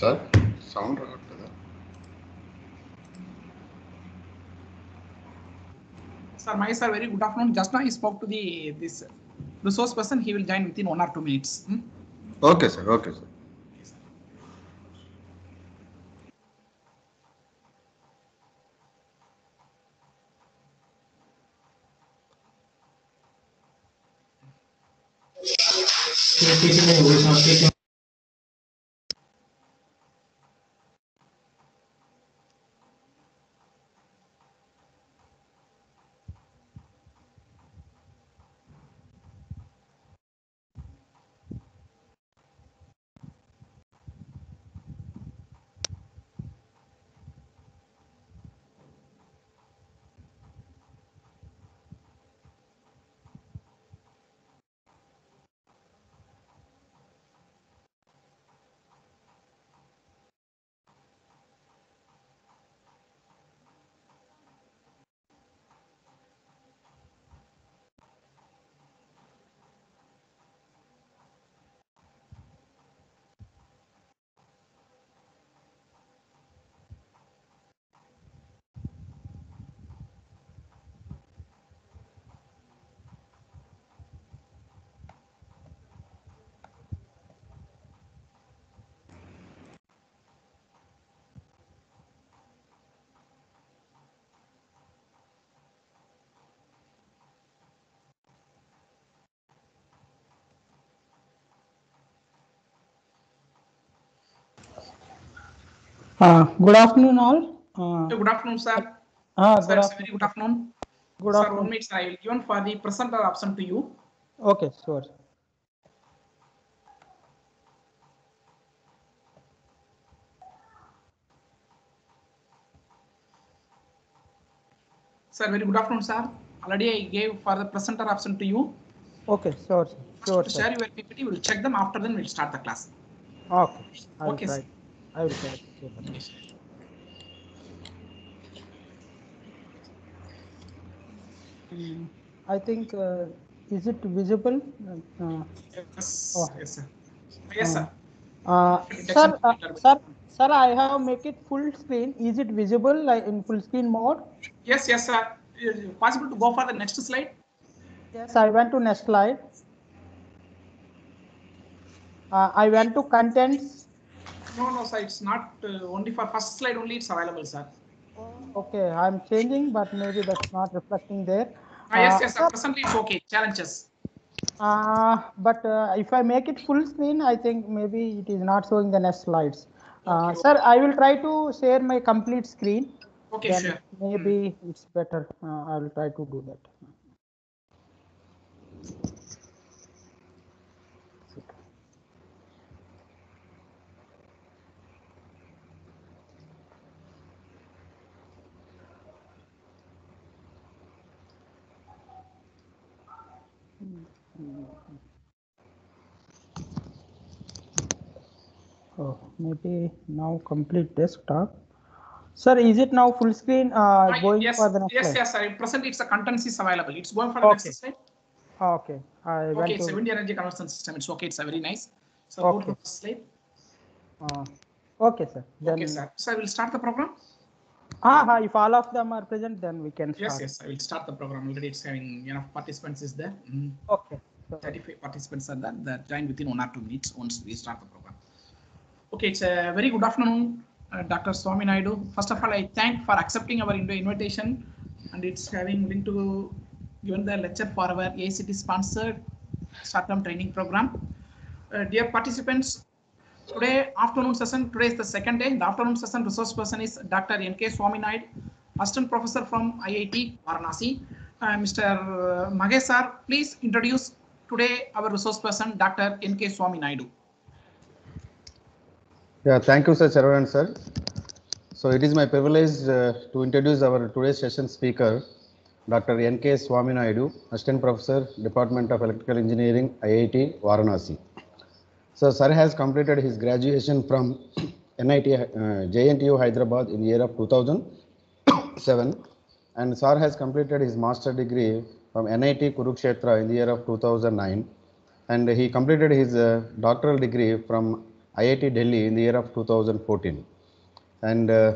Sir sound ಆಗ್ತದೆ Sir, my sir, very good afternoon. Just now he spoke to the this resource person. He will join within one or two minutes. Hmm? Okay, sir. Okay, sir. Uh, good afternoon, all. Uh, good afternoon, sir. ah, Sir, good, it's af- very good afternoon. good sir, afternoon. sir. I will given for the presenter option to you. Okay, sure. Sir, very good afternoon, sir. Already I gave for the presenter option to you. Okay, sure, sir. sure, to sir. share your PPT, we'll check them after then we'll start the class. Okay, I will Okay, try. sir. I will try. To do that. Mm, I think, uh, is it visible? Uh, Yes, Oh. yes, sir. Yes, sir. uh, Introduction sir, uh, sir, sir, I have make it full screen. Is it visible like in full screen mode? Yes, yes, sir. Is it Possible to go for the next slide? Yes, I went to next slide. Uh, I went to contents. No, no, sir. It's not uh, only for first slide only. It's available, sir. Okay, I'm changing, but maybe that's not reflecting there. Ah, yes, Uh, yes, sir. Presently it's okay. Challenges. Uh, but uh, if I make it full screen, I think maybe it is not showing the next slides. Uh, Okay. Sir, I will try to share my complete screen. Okay, then sure. Maybe it's better. Uh, I will try to do that. oh, maybe now complete desktop sir is it now full screen uh, right, going yes, for the next yes slide? yes sir Presently, it's the content is available it's going for the okay. next slide okay I okay it's to... a wind energy conversion system it's okay it's a very nice so okay. go to the slide uh, okay sir then... okay sir so i will start the program Ah, ah, if all of them are present, then we can start. Yes, yes, I will start the program already. It's having enough participants is there. Mm. Okay so- 35 participants are there that join within one or two minutes once we start the program. Okay, it's a very good afternoon, uh, Dr. Swami Naidu. First of all, I thank for accepting our inv- invitation and it's having link to given the lecture for our AICTE sponsored short-term training program. Uh, dear participants, today afternoon session, today is the second day. The afternoon session resource person is Dr. N.K. Swaminayad, assistant professor from IIT Varanasi. Uh, Mr. Magesh sir, please introduce today our resource person, Dr. N.K. Swaminaidu. Yeah, thank you, sir, Chairman, sir. So it is my privilege uh, to introduce our today's session speaker, Dr. N.K. Swaminaidu, Assistant Professor, Department of Electrical Engineering, IIT, Varanasi. So, sir has completed his graduation from NIT, uh, JNTU Hyderabad in the year of 2007 and sir has completed his master degree from NIT Kurukshetra in the year of 2009 and he completed his uh, doctoral degree from IIT Delhi in the year of 2014 and uh,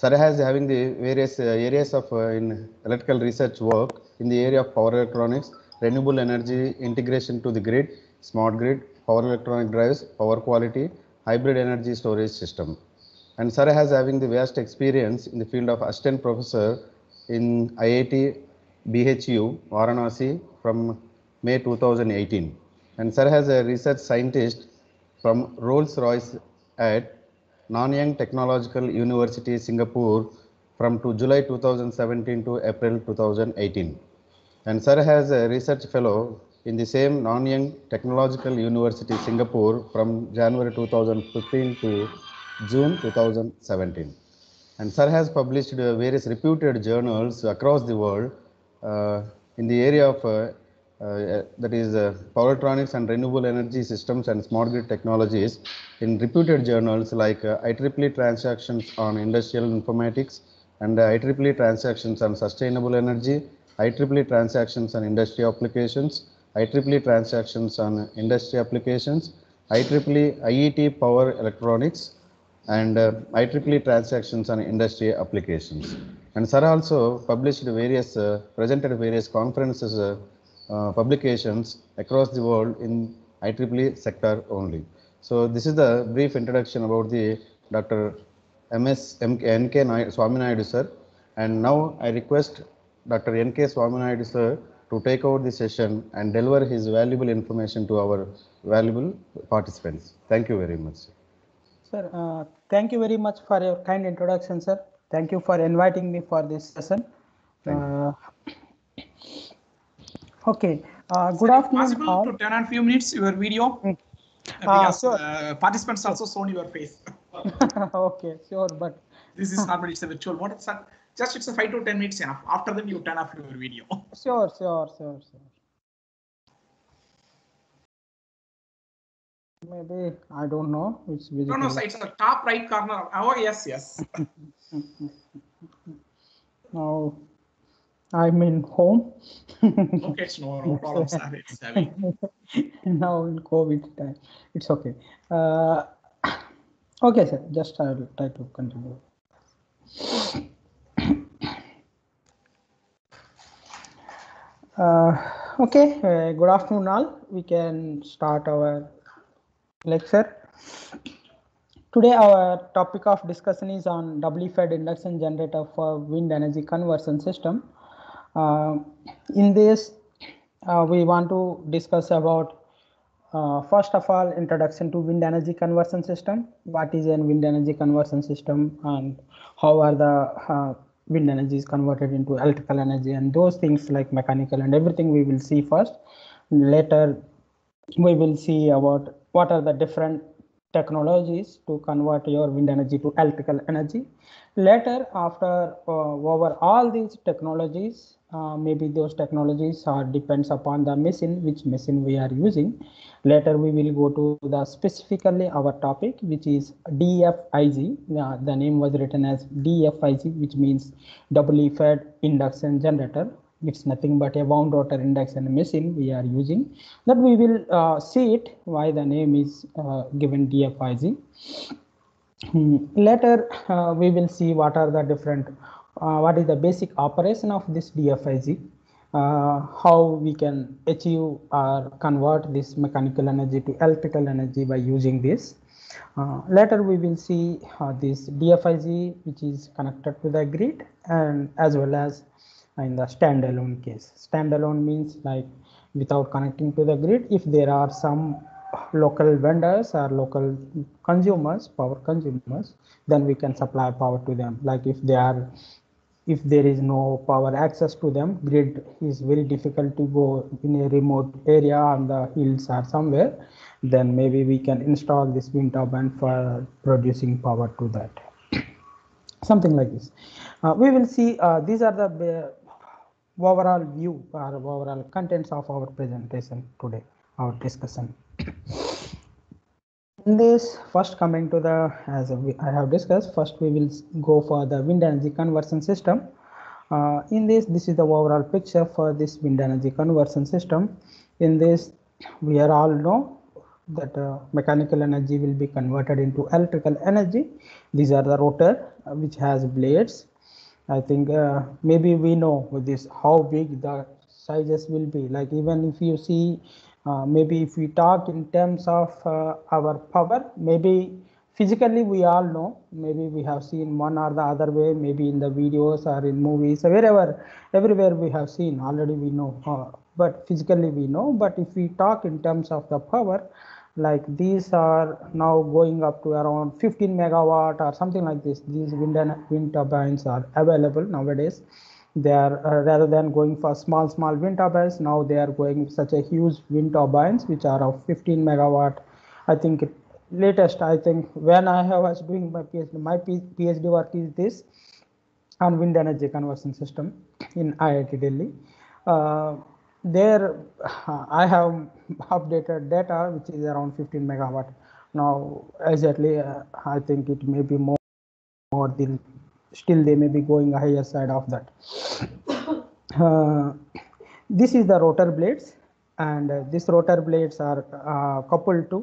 sir has having the various uh, areas of uh, in electrical research work in the area of power electronics renewable energy integration to the grid smart grid power electronic drives power quality hybrid energy storage system. And sir has having the vast experience in the field of assistant professor in IIT BHU Varanasi from May 2018 and sir has a research scientist from Rolls-Royce at Nanyang Technological University Singapore from to July 2017 to April 2018 and sir has a research fellow in the same Nanyang Technological University Singapore from January 2015 to June 2017 and sir has published various reputed journals across the world in the area of uh, uh, that is uh, power electronics and renewable energy systems and smart grid technologies in reputed journals like uh, IEEE transactions on industrial informatics and uh, IEEE transactions on sustainable energy, IEEE transactions on industry applications, IEEE transactions on industry applications, IEEE IET power electronics, and uh, IEEE transactions on industry applications. And sir also published various, uh, presented various conferences, uh, uh, publications across the world in IEEE sector only. So this is the brief introduction about the Dr. MS MK, NK sir. And now I request Dr. NK Swaminaidu sir to take over the session and deliver his valuable information to our valuable participants. Thank you very much. Sir, uh, thank you very much for your kind introduction, sir. Thank you for inviting me for this session. Uh, okay, uh, good Is it afternoon Possible all. to turn on few minutes your video? Mm. Uh, Ah, Because sure. uh, participants also shown your face. okay, sure, but This is normally it's a virtual mode. It's a- Just it's a five to 10 minutes enough. After that, you turn off your video. sure, sure, sure, sure. Maybe I don't know. It's No, visible. no, so it's the top right corner. Oh, yes, yes. Now I'm in home. Okay, it's no, no problem, sir. It's having. now in COVID time. It's okay. Uh, okay, sir. Just I will try to continue. Uh, okay, uh, good afternoon all. We can start our lecture. Today our topic of discussion is on doubly fed induction generator for wind energy conversion system. Uh, in this, uh, we want to discuss about uh, first of all introduction to wind energy conversion system. What is a wind energy conversion system and how are the uh, wind energy is converted into electrical energy and those things like mechanical and everything we will see first. Later, we will see about what are the different technologies to convert your wind energy to electrical energy. Later, after uh, over all these technologies, uh, maybe those technologies are depends upon the machine, which machine we are using. Later, we will go to the specifically our topic, which is DFIG. Uh, the name was written as DFIG, which means doubly fed induction generator. It's nothing but a wound rotor induction machine we are using. That we will uh, see it why the name is uh, given DFIG. Hmm, Later, uh, we will see what are the different, uh, what is the basic operation of this DFIG, uh, how we can achieve or convert this mechanical energy to electrical energy by using this. Uh, later, we will see uh, this DFIG, which is connected to the grid, and as well as in the standalone case. Standalone means like without connecting to the grid, if there are some local vendors or local consumers, power consumers, then we can supply power to them. Like if they are, if there is no power access to them, grid is very difficult to go in a remote area on the hills or somewhere, then maybe we can install this wind turbine for producing power to that. Something like this. Uh, we will see, uh, these are the overall view or overall contents of our presentation today, our discussion. In this first coming to the as I have discussed, first we will go for the wind energy conversion system. Uh, in this, this is the overall picture for this wind energy conversion system. In this, we are all know that uh, mechanical energy will be converted into electrical energy. These are the rotor uh, which has blades. I think uh, maybe we know with this how big the sizes will be. Like even if you see, uh, maybe if we talk in terms of uh, our power, maybe physically we all know. Maybe we have seen one or the other way. Maybe in the videos or in movies, wherever, everywhere we have seen already. We know, uh, but physically we know. But if we talk in terms of the power, like these are now going up to around 15 megawatt or something like this. These wind and wind turbines are available nowadays. They are uh, rather than going for small small wind turbines now they are going such a huge wind turbines which are of 15 megawatt. I think it- latest i think when i was doing my phd my phd work is this on wind energy conversion system in IIT Delhi. Uh, there, uh, I have updated data which is around 15 megawatt. Now, exactly, uh, I think it may be more, more than still they may be going higher side of that. Uh, this is the rotor blades and uh, these rotor blades are uh, coupled to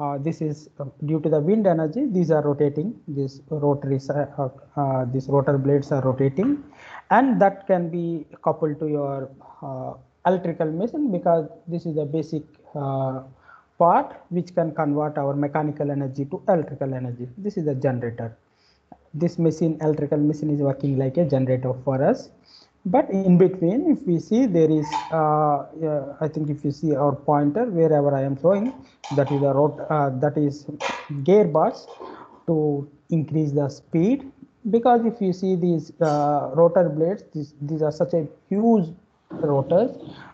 uh, this is uh, due to the wind energy these are rotating these rotary si- uh, these rotor blades are rotating and that can be coupled to your electrical machine because this is the basic uh, part which can convert our mechanical energy to electrical energy. This is the generator. This machine electrical machine is working like a generator for us. But in between if we see there is uh, i think if you see our pointer wherever i am showing that is the rot uh, that is gearbox to increase the speed. Because if you see these uh, rotor blades these, these are such a huge rotors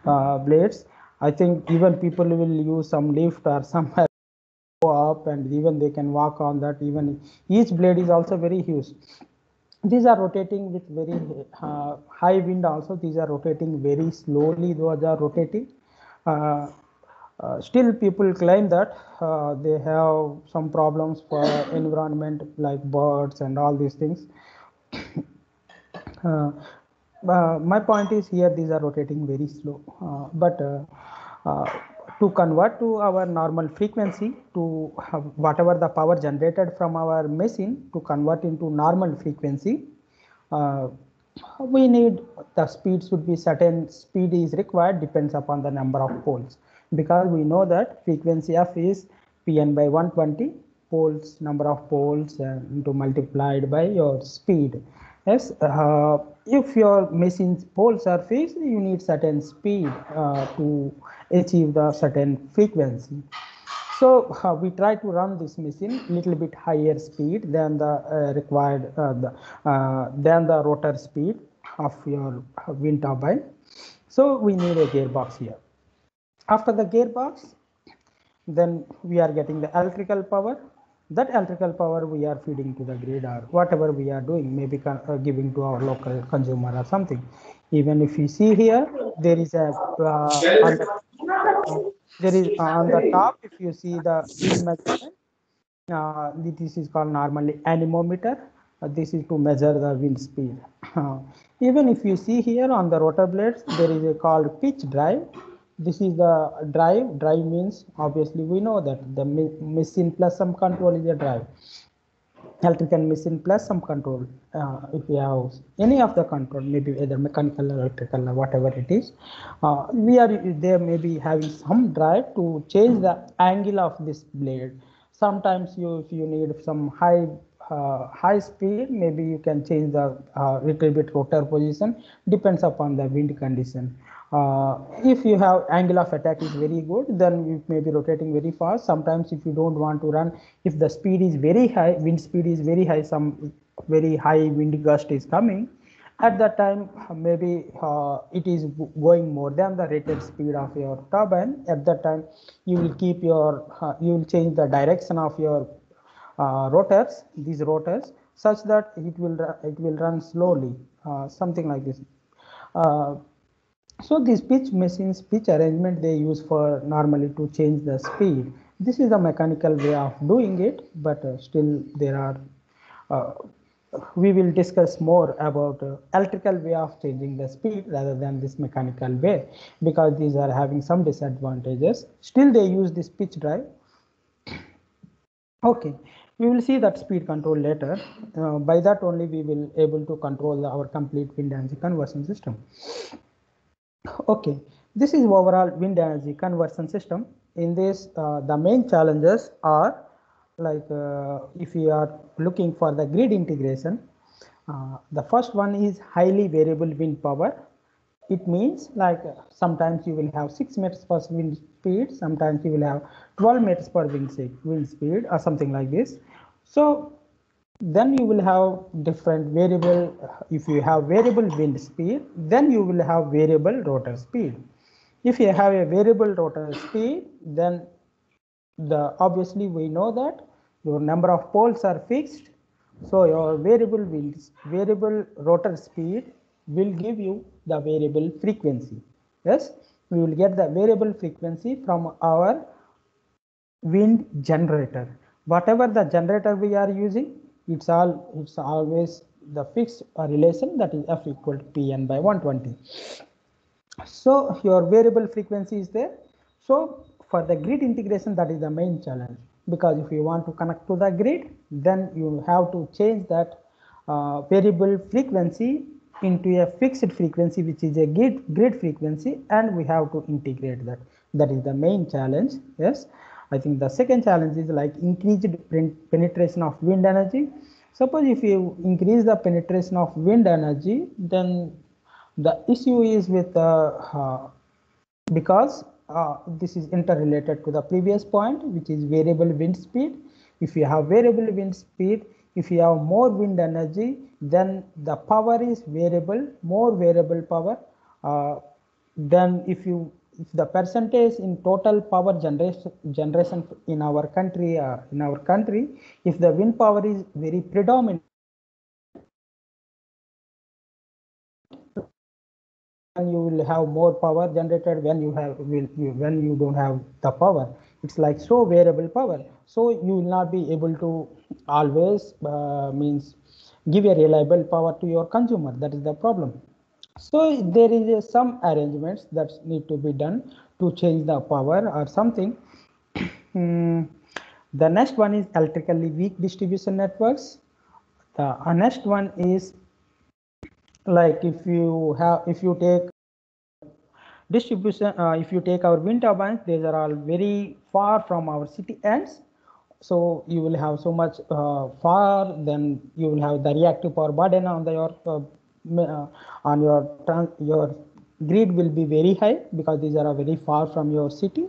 uh, blades. I think even people will use some lift or somewhere go up and even they can walk on that. Even each blade is also very huge. These are rotating with very uh, high wind also. These are rotating very slowly. Those are rotating. Uh, uh, still people claim that uh, they have some problems for environment like birds and all these things. Uh, uh, my point is here these are rotating very slow. Uh, but uh, uh, to convert to our normal frequency to whatever the power generated from our machine to convert into normal frequency uh, we need the speed should be certain speed is required depends upon the number of poles. Because we know that frequency f is pn by 120 poles number of poles into multiplied by your speed. Yes if your machine's pole surface, you need certain speed uh, to achieve the certain frequency so uh, we try to run this machine little bit higher speed than the uh, required uh, the, uh, than the rotor speed of your wind turbine. So we need a gearbox here. After the gearbox, then we are getting the electrical power that electrical power we are feeding to the grid or whatever we are doing maybe uh, giving to our local consumer or something. Even if you see here there is a uh, the, there is uh, on the top if you see the measurement uh, this is called normally anemometer. Uh, this is to measure the wind speed. Uh, even if you see here on the rotor blades there is a called pitch drive this is the drive. Drive means obviously we know that the machine plus some control is a drive. Electrical machine plus some control uh, if you have any of the control maybe either mechanical or electrical or whatever it is. Uh, we are there maybe having some drive to change the angle of this blade. Sometimes you if you need some high uh, high speed maybe you can change the uh, little bit rotor position. Depends upon the wind condition uh, if you have angle of attack is very good then you may be rotating very fast. Sometimes if you don't want to run if the speed is very high wind speed is very high some very high wind gust is coming at that time uh, maybe uh, it is going more than the rated speed of your turbine. At that time you will keep your uh, you will change the direction of your uh, rotors these rotors such that it will it will run slowly uh, something like this so these pitch machines pitch arrangement they use for normally to change the speed. This is the mechanical way of doing it but uh, still there are uh, we will discuss more about uh, electrical way of changing the speed rather than this mechanical way because these are having some disadvantages. Still they use this pitch drive. Okay we will see that speed control later. Uh, by that only we will able to control our complete wind energy conversion system okay. This is overall wind energy conversion system. In this uh, the main challenges are like uh, if you are looking for the grid integration uh, the first one is highly variable wind power. It means like uh, sometimes you will have 6 meters per wind speed sometimes you will have 12 meters per wind, wind speed or something like this. So then you will have different variable if you have variable wind speed then you will have variable rotor speed. If you have a variable rotor speed then the obviously we know that your number of poles are fixed. So your variable wind variable rotor speed will give you the variable frequency. Yes we will get the variable frequency from our wind generator. Whatever the generator we are using it's all it's always the fixed uh, relation that is f equal to pn by 120 so your variable frequency is there. So for the grid integration that is the main challenge. Because if you want to connect to the grid then you have to change that uh, variable frequency into a fixed frequency which is a grid grid frequency and we have to integrate that. That is the main challenge yes i think the second challenge is like increased penetration of wind energy. Suppose if you increase the penetration of wind energy then the issue is with uh, uh, because uh, this is interrelated to the previous point which is variable wind speed. If you have variable wind speed if you have more wind energy then the power is variable more variable power uh, then if you the percentage in total power generation generation in our country uh, in our country if the wind power is very predominant and you will have more power generated when you have will you, when you don't have the power. It's like so variable power. So you will not be able to always uh, means give a reliable power to your consumer. That is the problem so there is some arrangements that need to be done to change the power or something. Hmm. the next one is electrically weak distribution networks. The next one is like if you have if you take distribution uh, if you take our wind turbines these are all very far from our city ends. So you will have so much uh, far then you will have the reactive power burden on the your uh, on your tran- your grid will be very high because these are very far from your city.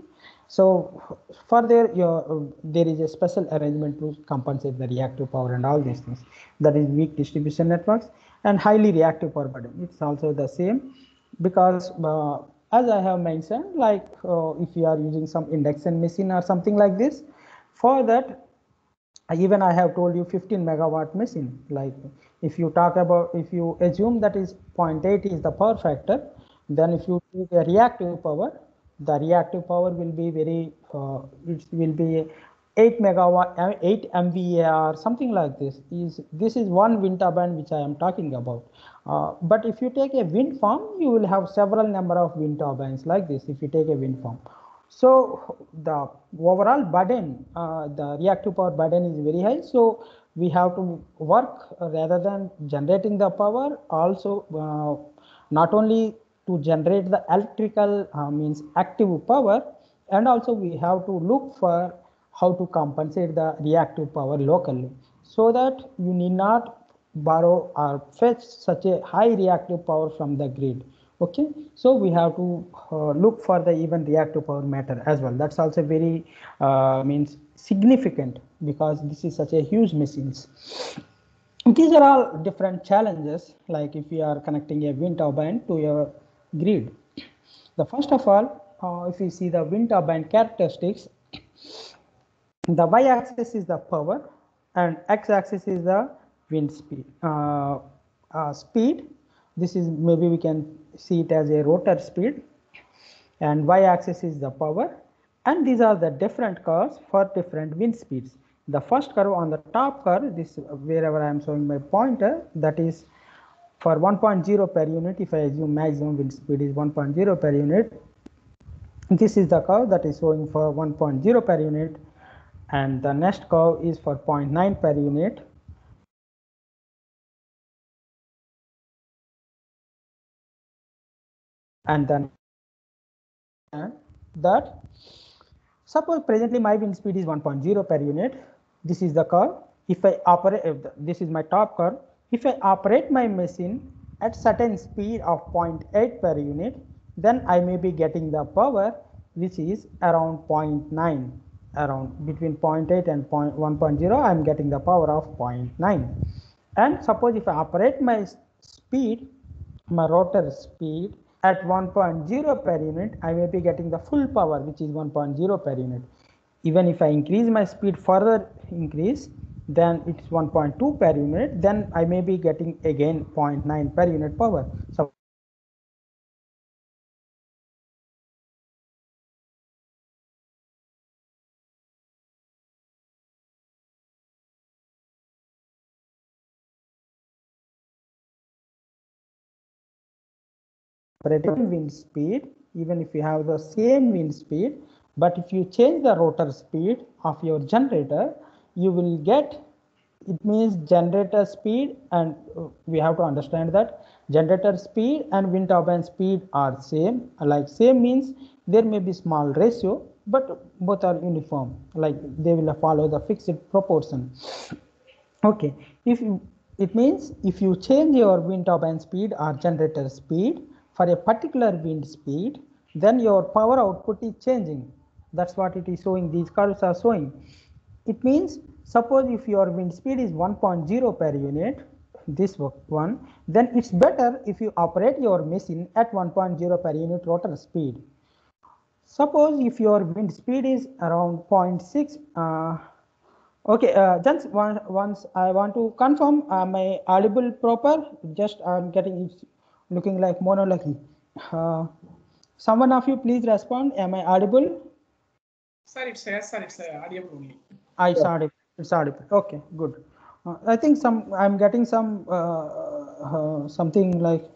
So further your uh, there is a special arrangement to compensate the reactive power and all these things. That is weak distribution networks and highly reactive power burden. It's also the same because uh, as I have mentioned, like uh, if you are using some induction machine or something like this, for that, even I have told you 15 megawatt machine. Like if you talk about, if you assume that is 0.8 is the power factor, then if you take the reactive power, the reactive power will be very, uh, it will be 8 megawatt, uh, 8 MVA or something like this. Is This is one wind turbine which I am talking about. Uh, but if you take a wind farm, you will have several number of wind turbines like this if you take a wind farm. So the overall burden, uh, the reactive power burden is very high. So we have to work rather than generating the power. Also uh, not only to generate the electrical uh, means active power and also we have to look for how to compensate the reactive power locally. So that you need not borrow or fetch such a high reactive power from the grid okay? So we have to uh, look for the even reactive power matter as well. That's also very uh, means significant because this is such a huge machines. These are all different challenges like if you are connecting a wind turbine to your grid. The first of all uh, if you see the wind turbine characteristics the y-axis is the power and x-axis is the wind speed uh, uh, speed this is maybe we can see it as a rotor speed and y-axis is the power. And these are the different curves for different wind speeds. The first curve on the top curve this wherever i am showing my pointer that is for 1.0 per unit if i assume maximum wind speed is 1.0 per unit this is the curve that is showing for 1.0 per unit. And the next curve is for 0.9 per unit and then that. Suppose presently my wind speed is 1.0 per unit. This is the curve. If i operate if the, this is my top curve. If i operate my machine at certain speed of 0.8 per unit then i may be getting the power which is around 0.9 around between 0.8 and 1.0 i'm getting the power of 0.9 and suppose if i operate my speed my rotor speed at 1.0 per unit, I may be getting the full power, which is 1.0 per unit. Even if I increase my speed further increase, then it's 1.2 per unit, then I may be getting again 0.9 per unit power. So operating wind speed even if you have the same wind speed but if you change the rotor speed of your generator you will get it means generator speed and uh, we have to understand that generator speed and wind turbine speed are same like same means there may be small ratio but both are uniform like they will follow the fixed proportion. Okay if you it means if you change your wind turbine speed or generator speed for a particular wind speed, then your power output is changing. That's what it is showing. These curves are showing. It means suppose if your wind speed is 1.0 per unit, this one, then it's better if you operate your machine at 1.0 per unit rotor speed. Suppose if your wind speed is around 0.6, uh, okay, uh, just one, once I want to confirm, am I audible proper? Just I'm getting looking like monology. Uh, someone of you please respond. Am I audible? Sir, it's yes, sir, it's uh, audible only. I yeah. audible. It's audible. Okay, good. Uh, I think some I'm getting some uh, uh something like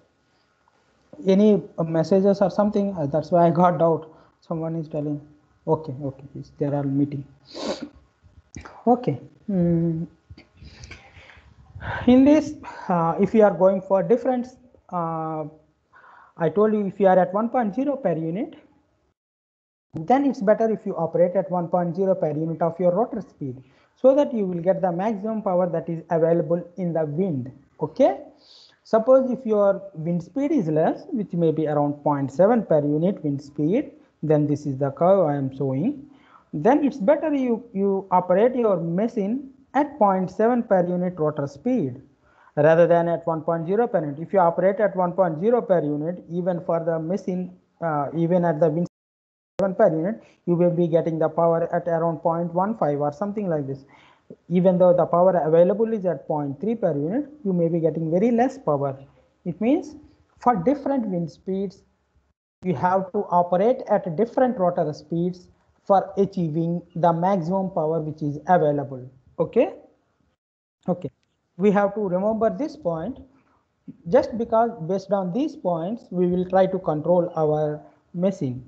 any messages or something. Uh, that's why I got doubt. Someone is telling. Okay, okay, please. They are meeting. Okay. Mm. In this, uh, if you are going for different uh, Uh, I told you if you are at 1.0 per unit, then it's better if you operate at 1.0 per unit of your rotor speed so that you will get the maximum power that is available in the wind. Okay. Suppose if your wind speed is less, which may be around 0.7 per unit wind speed, then this is the curve I am showing. Then it's better you, you operate your machine at 0.7 per unit rotor speed rather than at 1.0 per unit. If you operate at 1.0 per unit, even for the machine uh, even at the wind 7 per unit, you will be getting the power at around 0.15 or something like this. Even though the power available is at 0.3 per unit, you may be getting very less power. It means for different wind speeds, you have to operate at different rotor speeds for achieving the maximum power which is available. Okay. Okay. We have to remember this point. Just because based on these points, we will try to control our machine.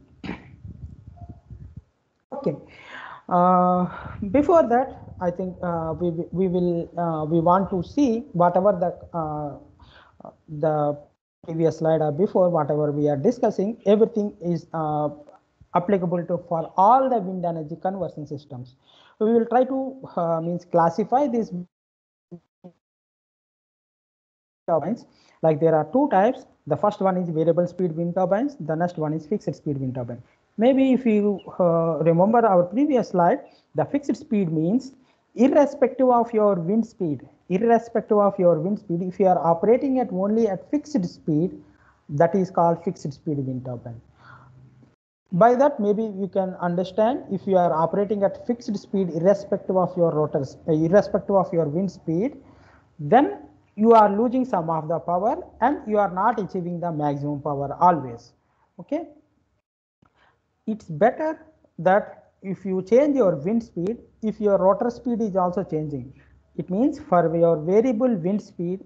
Okay. Uh, before that, I think uh, we we will uh, we want to see whatever the uh, the previous slide or before whatever we are discussing. Everything is uh, applicable to for all the wind energy conversion systems. We will try to uh, means classify these turbines. Like there are two types. The first one is variable speed wind turbines. The next one is fixed speed wind turbine. Maybe if you uh, remember our previous slide, the fixed speed means irrespective of your wind speed, irrespective of your wind speed, if you are operating at only at fixed speed, that is called fixed speed wind turbine. By that, maybe you can understand if you are operating at fixed speed irrespective of your rotors, uh, irrespective of your wind speed, then you are losing some of the power and you are not achieving the maximum power always. Okay it's better that if you change your wind speed, if your rotor speed is also changing, it means for your variable wind speed,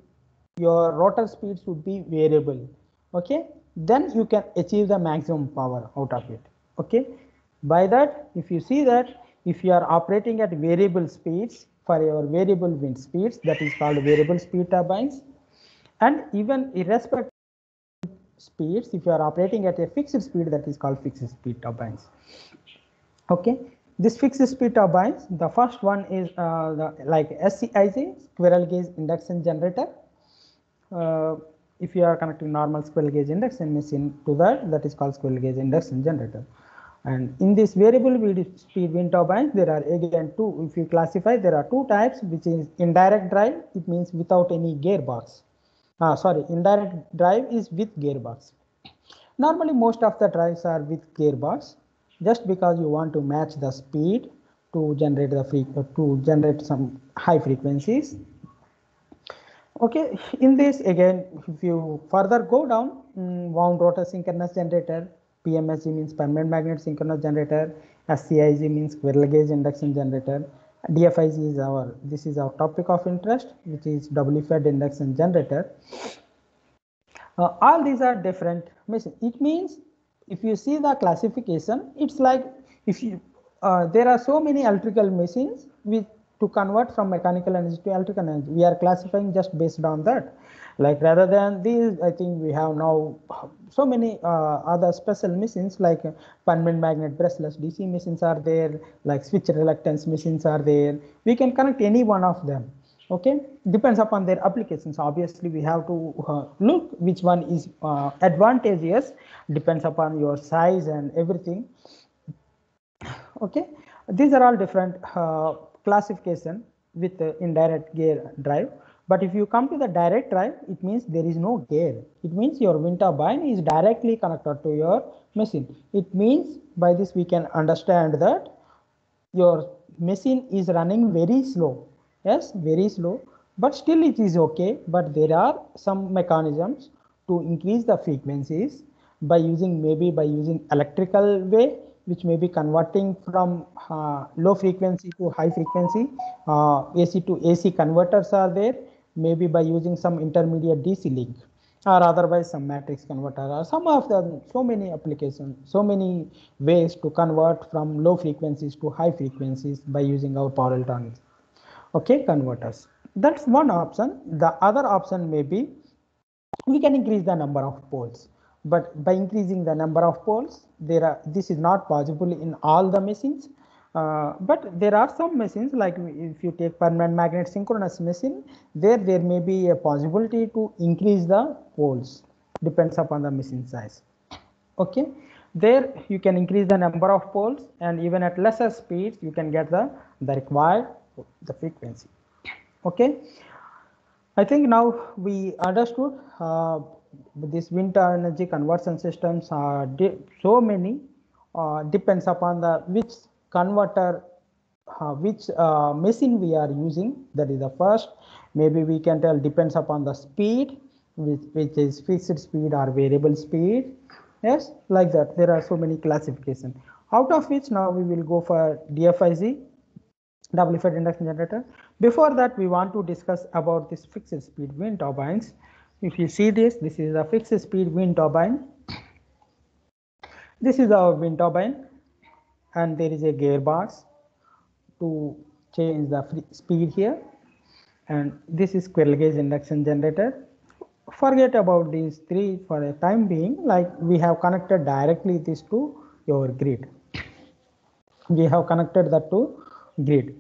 your rotor speed should be variable. Okay, then you can achieve the maximum power out of it. Okay, by that, if you see that if you are operating at variable speeds for your variable wind speeds, that is called variable speed turbines, and even irrespective speeds if you are operating at a fixed speed that is called fixed speed turbines. Okay? This fixed speed turbines the first one is uh, the, like SCIG squirrel cage induction generator. Uh, if you are connecting normal squirrel cage induction machine to that that is called squirrel cage induction generator and in this variable speed wind turbines there are again two if you classify there are two types which is indirect drive it means without any gearbox Ah, sorry, indirect drive is with gearbox. Normally, most of the drives are with gearbox just because you want to match the speed to generate the to generate some high frequencies. Okay, in this again, if you further go down, um, wound rotor synchronous generator, PMSG means permanent magnet synchronous generator, SCIG means squirrel cage induction generator, DFIG is our, this is our topic of interest, which is doubly fed induction generator. Uh, all these are different machines. It means if you see the classification, it's like if you, uh, there are so many electrical machines with to convert from mechanical energy to electrical energy. We are classifying just based on that. Like rather than these, I think we have now so many uh, other special machines like permanent magnet brushless DC machines are there, like switch reluctance machines are there. We can connect any one of them. Okay, depends upon their applications. Obviously, we have to uh, look which one is uh, advantageous. Depends upon your size and everything. Okay, these are all different uh, classification with indirect gear drive. But if you come to the direct drive, it means there is no gear. It means your wind turbine is directly connected to your machine. It means by this we can understand that your machine is running very slow. Yes, very slow, but still it is okay. But there are some mechanisms to increase the frequencies by using maybe by using electrical way which may be converting from uh, low frequency to high frequency. Uh, AC to AC converters are there, maybe by using some intermediate DC link or otherwise some matrix converter or some of the so many applications, so many ways to convert from low frequencies to high frequencies by using our power electronics. Okay, converters. That's one option. The other option may be we can increase the number of poles but by increasing the number of poles there are this is not possible in all the machines uh, but there are some machines like if you take permanent magnet synchronous machine there there may be a possibility to increase the poles. Depends upon the machine size. Okay? There you can increase the number of poles and even at lesser speeds you can get the the required the frequency. Okay? I think now we understood uh, these wind energy conversion systems are so many uh, depends upon the which converter uh, which uh, machine we are using that is the first. Maybe we can tell depends upon the speed which, which is fixed speed or variable speed. Yes like that. There are so many classification. Out of which now we will go for DFIG double fed induction generator. Before that we want to discuss about this fixed speed wind turbines. If you see this this is a fixed speed wind turbine. This is our wind turbine and there is a gearbox to change the speed here. And this is squirrel cage induction generator. Forget about these three for a time being. Like we have connected directly this to your grid. We have connected that to grid.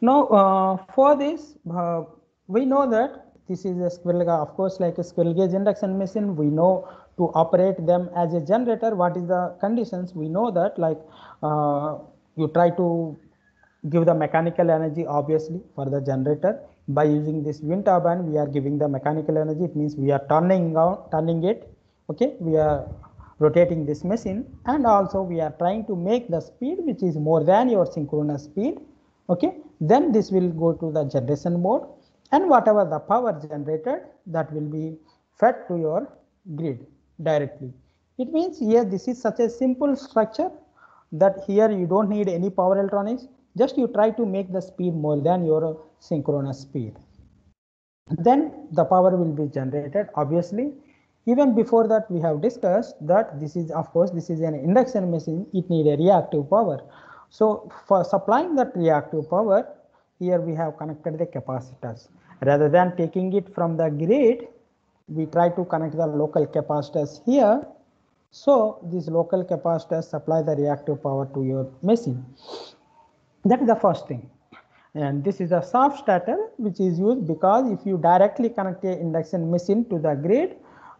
Now uh, for this uh, we know that this is a squirrel of course like a squirrel cage induction machine. We know to operate them as a generator what is the conditions? We know that like uh, you try to give the mechanical energy obviously for the generator. By using this wind turbine we are giving the mechanical energy. It means we are turning out turning it okay? We are rotating this machine. And also we are trying to make the speed which is more than your synchronous speed okay? Then this will go to the generation mode. And whatever the power generated that will be fed to your grid directly. It means here this is such a simple structure that here you don't need any power electronics. Just you try to make the speed more than your synchronous speed. Then the power will be generated obviously. Even before that we have discussed that this is of course this is an induction machine. It need a reactive power. So for supplying that reactive power here we have connected the capacitors. Rather than taking it from the grid we try to connect the local capacitors here. So these local capacitors supply the reactive power to your machine. That is the first thing. And this is a soft starter which is used because if you directly connect a induction machine to the grid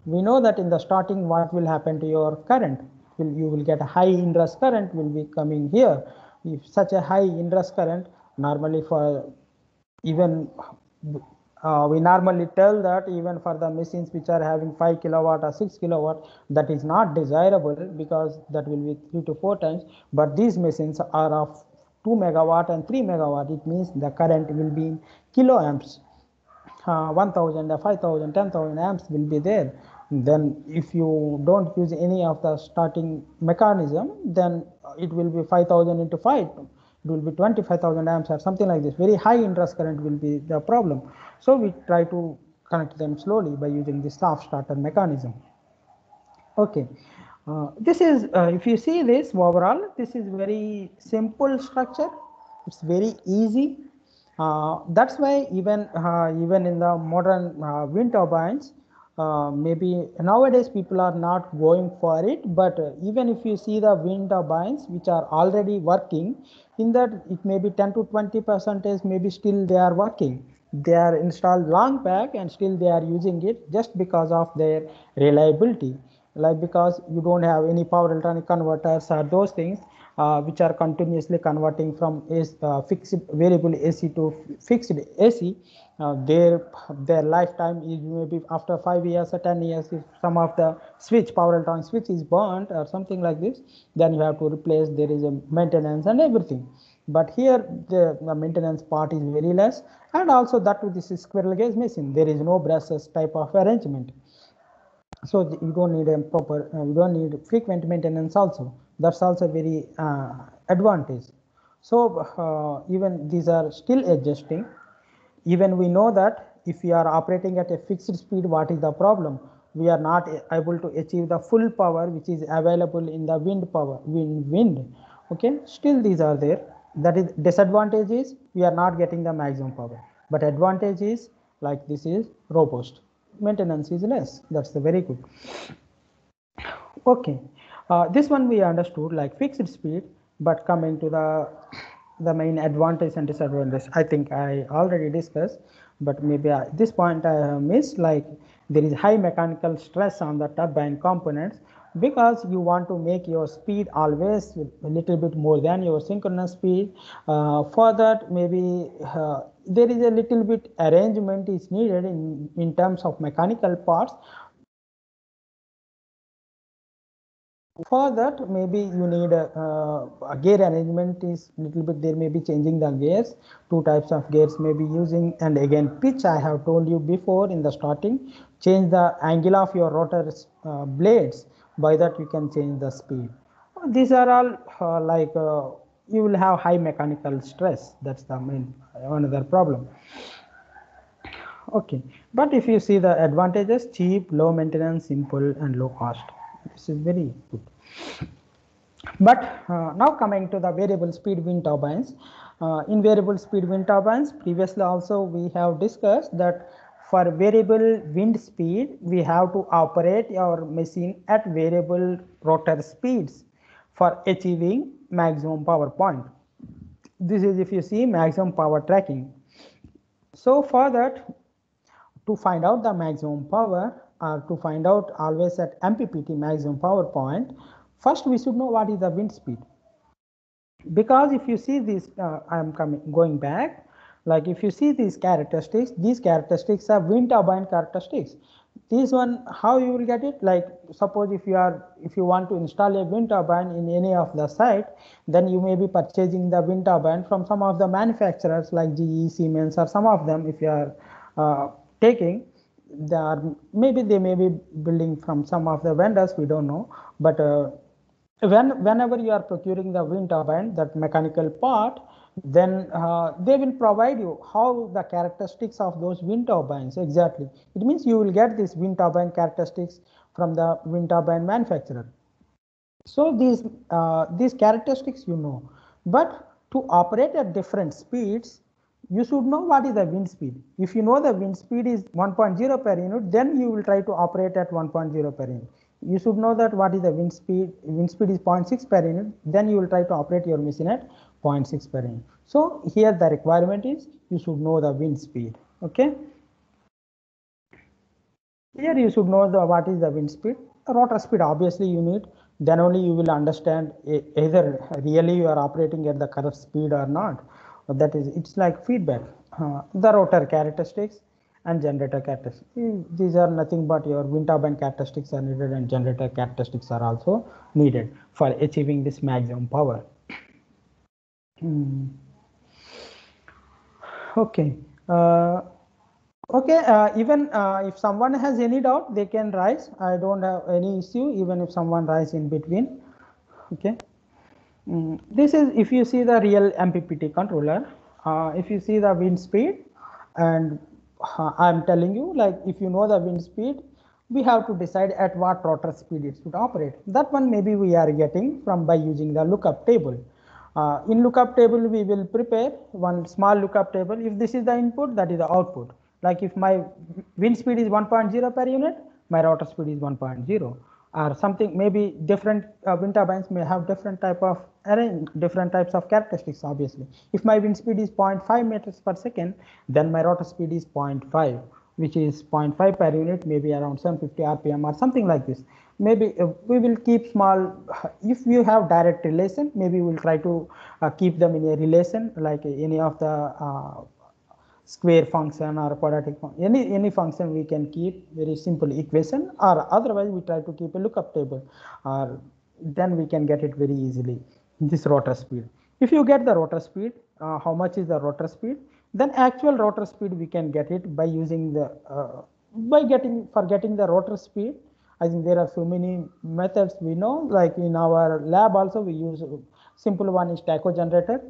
we know that in the starting what will happen to your current? Will you will get a high inrush current will be coming here. If such a high inrush current normally for even uh, we normally tell that even for the machines which are having 5 kilowatt or 6 kilowatt that is not desirable because that will be 3 to 4 times. But these machines are of 2 megawatt and 3 megawatt. It means the current will be in kiloamps uh, 1000 5000 10000 amps will be there. Then if you don't use any of the starting mechanism then it will be 5000 into 5 it will be 25000 amps or something like this. Very high inrush current will be the problem so we try to connect them slowly by using the soft starter mechanism. Okay uh, this is uh, if you see this overall this is very simple structure. It's very easy. Uh, that's why even uh, even in the modern uh, wind turbines uh, maybe nowadays people are not going for it but even if you see the wind turbines which are already working in that it may be 10 to 20 percentage maybe still they are working they are installed long back and still they are using it just because of their reliability like because you don't have any power electronic converters or those things uh, which are continuously converting from uh, fixed variable AC to fixed AC. Uh, their their lifetime is maybe after five years or ten years. If some of the switch power electronic switch is burnt or something like this, then you have to replace. There is a maintenance and everything. But here the, the maintenance part is very less, and also that with this squirrel cage machine, there is no brushes type of arrangement. So you don't need a proper uh, you don't need frequent maintenance also. That's also very uh, advantage. So uh, even these are still adjusting. Even we know that if we are operating at a fixed speed what is the problem? We are not able to achieve the full power which is available in the wind power wind wind. Okay? Still these are there that is disadvantage is we are not getting the maximum power. But advantage is like this is robust. Maintenance is less. That's the very good. Okay. Uh, this one we understood like fixed speed but coming to the the main advantage and disadvantage i think i already discussed but maybe at this point i have missed like there is high mechanical stress on the turbine components because you want to make your speed always a little bit more than your synchronous speed. Uh, for that maybe uh, there is a little bit arrangement is needed in, in terms of mechanical parts. For that maybe you need a, uh, a, gear arrangement is little bit there may be changing the gears two types of gears may be using. And again pitch i have told you before in the starting change the angle of your rotor uh, blades by that you can change the speed. These are all uh, like uh, you will have high mechanical stress. That's the main another problem. Okay. But if you see the advantages cheap low maintenance simple and low cost. This is very good. But uh, now coming to the variable speed wind turbines. Uh, in variable speed wind turbines previously also we have discussed that for variable wind speed we have to operate our machine at variable rotor speeds for achieving maximum power point this is if you see maximum power tracking so for that to find out the maximum power or to find out always at MPPT maximum power point, first we should know what is the wind speed. Because if you see this, uh, I am coming going back, like if you see these characteristics, these characteristics are wind turbine characteristics. This one, how you will get it? Like suppose if you are, if you want to install a wind turbine in any of the site, then you may be purchasing the wind turbine from some of the manufacturers like GE, Siemens, or some of them if you are uh, taking they are maybe they may be building from some of the vendors we don't know but uh, when whenever you are procuring the wind turbine that mechanical part then uh, they will provide you how the characteristics of those wind turbines exactly it means you will get this wind turbine characteristics from the wind turbine manufacturer so these uh, these characteristics you know but to operate at different speeds you should know what is the wind speed. If you know the wind speed is 1.0 per unit, then you will try to operate at 1.0 per unit. You should know that what is the wind speed, wind speed is 0.6 per unit, then you will try to operate your machine at 0.6 per inch. So here the requirement is you should know the wind speed, okay? Here you should know the what is the wind speed. Rotor speed obviously you need, then only you will understand either really you are operating at the correct speed or not that is it's like feedback uh, the rotor characteristics and generator characteristics these are nothing but your wind turbine characteristics are needed and generator characteristics are also needed for achieving this maximum power hmm. okay uh, okay uh, even uh, if someone has any doubt they can rise i don't have any issue even if someone rise in between okay Mm, this is if you see the real MPPT controller, uh, if you see the wind speed and uh, I'm telling you like if you know the wind speed, we have to decide at what rotor speed it should operate. That one maybe we are getting from by using the lookup table. Uh, in lookup table, we will prepare one small lookup table. If this is the input, that is the output. Like if my wind speed is 1.0 per unit, my rotor speed is 1.0 or something maybe different uh, wind turbines may have different type of different types of characteristics obviously if my wind speed is 0.5 meters per second then my rotor speed is 0.5 which is 0.5 per unit maybe around 750 rpm or something like this. Maybe uh, we will keep small if you have direct relation maybe we'll try to uh, keep them in a relation like any of the uh, square function or quadratic function any any function we can keep very simple equation or otherwise we try to keep a lookup table or then we can get it very easily. This rotor speed. If you get the rotor speed uh, how much is the rotor speed then actual rotor speed we can get it by using the uh, by getting for getting the rotor speed. I think there are so many methods we know like in our lab also we use simple one is tacho generator.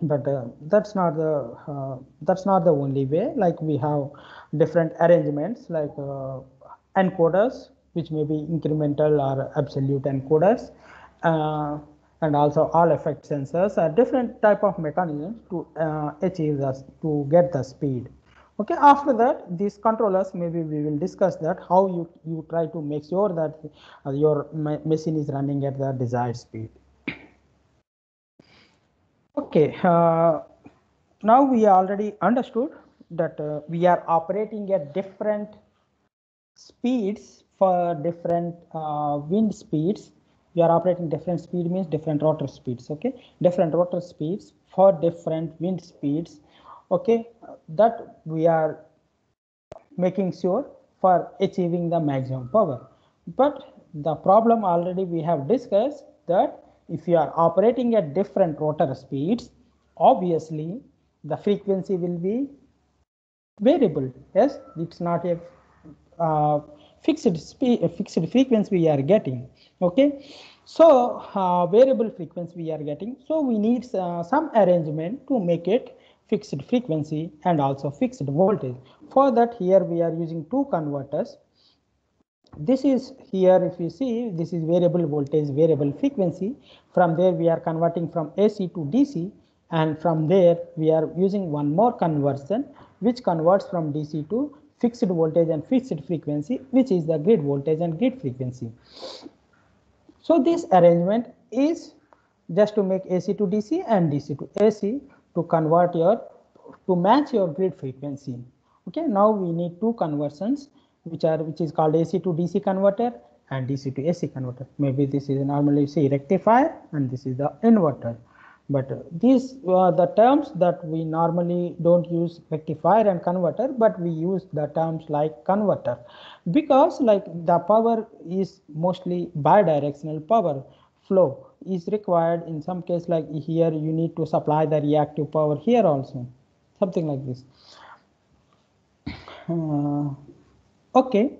But uh, that's not the uh, that's not the only way. Like we have different arrangements like uh, encoders which may be incremental or absolute encoders. Uh, and also Hall effect sensors are different type of mechanisms to uh, achieve this to get the speed okay after that these controllers maybe we will discuss that how you you try to make sure that uh, your ma machine is running at the desired speed Okay, uh, now we already understood that uh, we are operating at different speeds for different uh, wind speeds. We are operating different speed means different rotor speeds. Okay, different rotor speeds for different wind speeds. Okay, that we are making sure for achieving the maximum power. But the problem already we have discussed that if you are operating at different rotor speeds, obviously the frequency will be variable. Yes, it's not a uh, fixed speed, fixed frequency we are getting. Okay, so uh, variable frequency we are getting. So we need uh, some arrangement to make it fixed frequency and also fixed voltage. For that, here we are using two converters this is here if you see this is variable voltage variable frequency from there we are converting from AC to DC and from there we are using one more conversion which converts from DC to fixed voltage and fixed frequency which is the grid voltage and grid frequency. So this arrangement is just to make AC to DC and DC to AC to convert your to match your grid frequency. Okay, now we need two conversions which are which is called AC to DC converter and DC to AC converter. Maybe this is normally say rectifier and this is the inverter. But uh, these are the terms that we normally don't use rectifier and converter, but we use the terms like converter because like the power is mostly bidirectional power flow is required in some case like here you need to supply the reactive power here also something like this. Uh, Okay.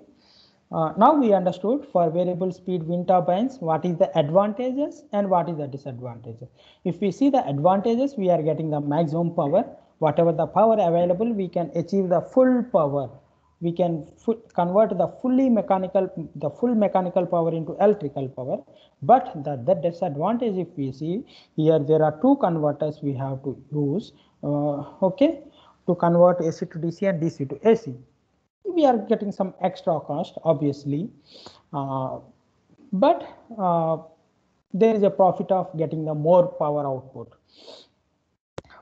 Uh, now we understood for variable speed wind turbines what is the advantages and what is the disadvantages. If we see the advantages, we are getting the maximum power. Whatever the power available, we can achieve the full power. We can convert the fully mechanical, the full mechanical power into electrical power. But the, the disadvantage, if we see here, there are two converters we have to use. Uh, okay, to convert AC to DC and DC to AC we are getting some extra cost obviously. Uh, but uh, there is a profit of getting the more power output.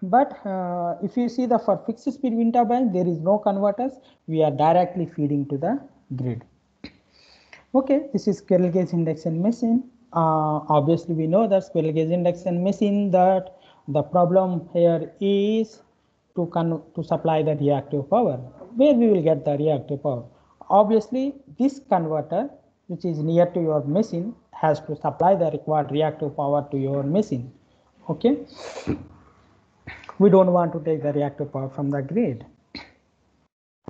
But uh, if you see the for fixed speed wind turbine there is no converters. We are directly feeding to the grid. Okay this is squirrel cage induction machine. Uh, obviously we know that squirrel cage induction machine that the problem here is to to supply the reactive power where we will get the reactive power. Obviously, this converter, which is near to your machine, has to supply the required reactive power to your machine. Okay. We don't want to take the reactive power from the grid.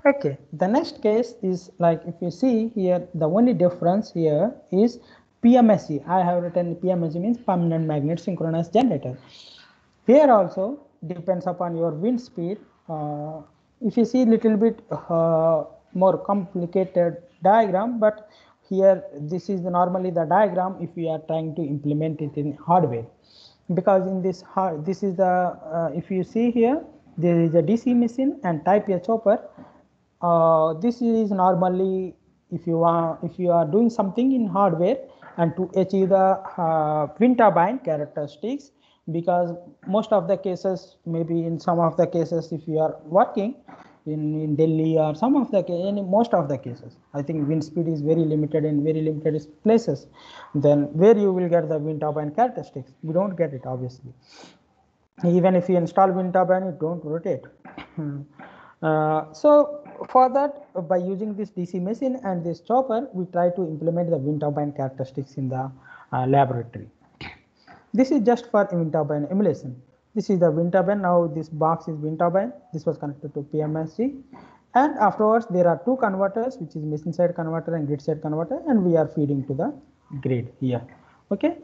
Okay, the next case is like if you see here, the only difference here is PMSG. I have written PMSG means permanent magnet synchronous generator. Here also depends upon your wind speed. Uh, if you see little bit uh, more complicated diagram but here this is normally the diagram if we are trying to implement it in hardware because in this hard this is the uh, if you see here there is a dc machine and type a chopper uh, this is normally if you are if you are doing something in hardware and to achieve the uh, wind turbine characteristics because most of the cases maybe in some of the cases if you are working in, in Delhi or some of the in most of the cases I think wind speed is very limited in very limited places then where you will get the wind turbine characteristics? We don't get it obviously. Even if you install wind turbine it don't rotate. Uh, so for that by using this DC machine and this chopper we try to implement the wind turbine characteristics in the uh, laboratory this is just for wind turbine emulation. This is the wind turbine. Now this box is wind turbine. This was connected to PMSG. And afterwards, there are two converters, which is machine side converter and grid side converter, and we are feeding to the grid here. Okay.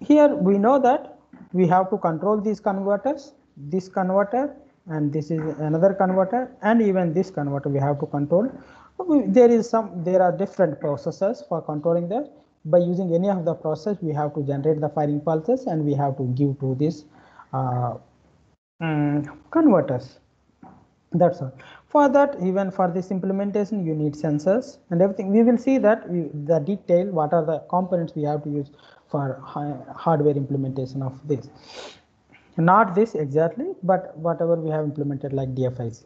Here we know that we have to control these converters, this converter, and this is another converter, and even this converter we have to control. There is some, there are different processes for controlling that by using any of the process we have to generate the firing pulses and we have to give to this uh, um, converters. That's all. For that even for this implementation you need sensors and everything. We will see that we, the detail what are the components we have to use for hardware implementation of this. Not this exactly but whatever we have implemented like DFIG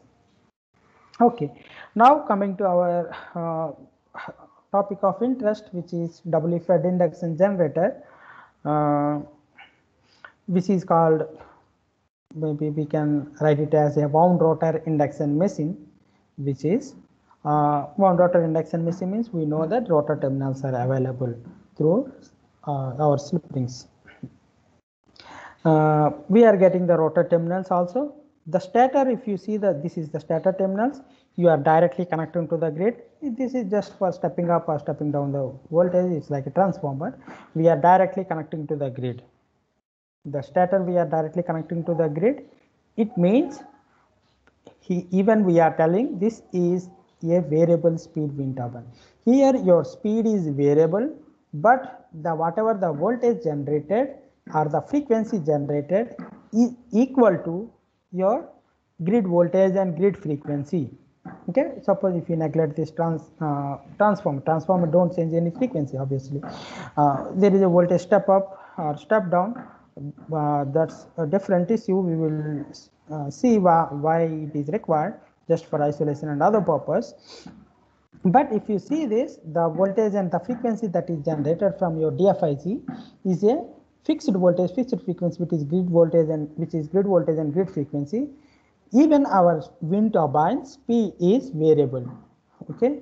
okay. Now coming to our uh, topic of interest which is doubly fed induction generator uh, which is called maybe we can write it as a wound rotor induction machine which is Uh, wound rotor induction machine means we know that rotor terminals are available through uh, our slip rings. Uh, we are getting the rotor terminals also. The stator, if you see that this is the stator terminals, you are directly connecting to the grid. This is just for stepping up or stepping down the voltage. It's like a transformer. We are directly connecting to the grid. The stator we are directly connecting to the grid. It means he, even we are telling this is a variable speed wind turbine. Here your speed is variable, but the whatever the voltage generated or the frequency generated is equal to your grid voltage and grid frequency. Okay, suppose if you neglect this trans uh, transformer, transformer don't change any frequency obviously. Uh, there is a voltage step up or step down. Uh, that's a different issue. We will uh, see why, why it is required just for isolation and other purpose. But if you see this, the voltage and the frequency that is generated from your DFIG is a fixed voltage, fixed frequency, which is grid voltage and which is grid voltage and grid frequency. Even our wind turbines P is variable. Okay,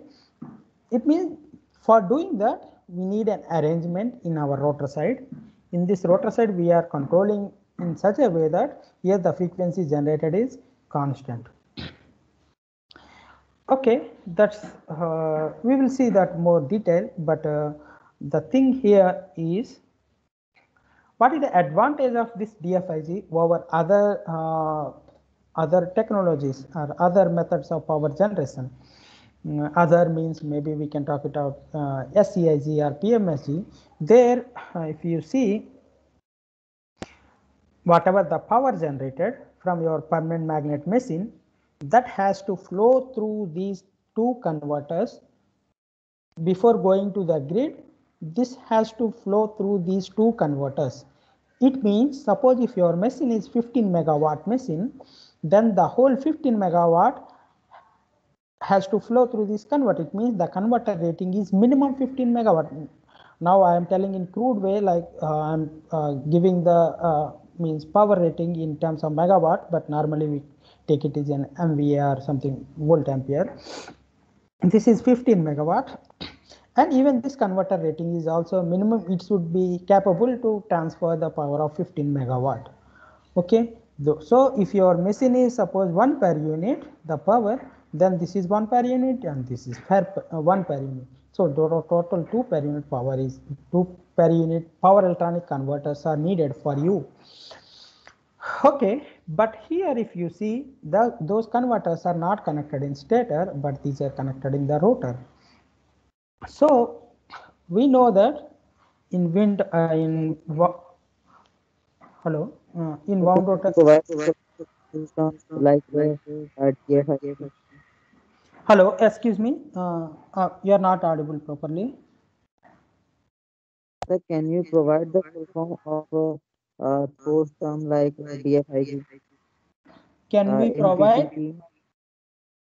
it means for doing that we need an arrangement in our rotor side. In this rotor side, we are controlling in such a way that here the frequency generated is constant okay that's uh, we will see that more detail but uh, the thing here is what is the advantage of this DFIG over other uh, other technologies or other methods of power generation. Mm, other means maybe we can talk it out uh, SEIG or PMSG there uh, if you see whatever the power generated from your permanent magnet machine that has to flow through these two converters before going to the grid. This has to flow through these two converters. It means suppose if your machine is 15 megawatt machine then the whole 15 megawatt has to flow through this converter. It means the converter rating is minimum 15 megawatt. Now i am telling in crude way like uh, i'm uh, giving the uh, means power rating in terms of megawatt but normally we take it as an MVA or something volt ampere. This is 15 megawatt. And even this converter rating is also minimum. It should be capable to transfer the power of 15 megawatt. Okay, so if your machine is suppose 1 per unit the power then this is 1 per unit and this is per, uh, 1 per unit. So total 2 per unit power is 2 per unit power electronic converters are needed for you Okay, but here if you see the those converters are not connected in stator, but these are connected in the rotor. So we know that in wind uh, in hello uh, in wound rotor like uh, hello excuse me uh, uh, you are not audible properly Sir, can you provide the full form of uh, uh, those term like uh, DFIG? can uh, we provide MPPT?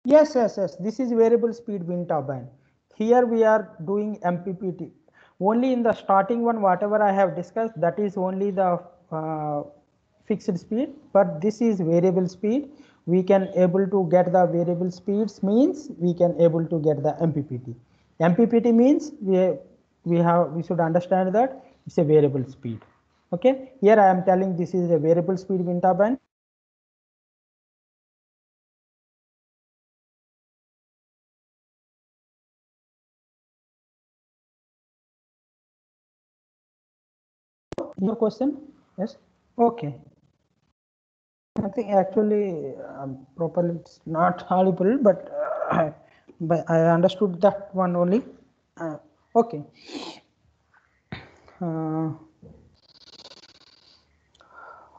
Yes, yes, yes. This is variable speed wind turbine. Here we are doing MPPT. Only in the starting one, whatever I have discussed, that is only the uh, fixed speed, but this is variable speed. We can able to get the variable speeds means we can able to get the MPPT. MPPT means we we have we should understand that it's a variable speed. Okay. Here I am telling this is a variable speed wind turbine. your question yes okay i think actually um, properly it's not audible but uh, but i understood that one only. Uh, okay. Uh,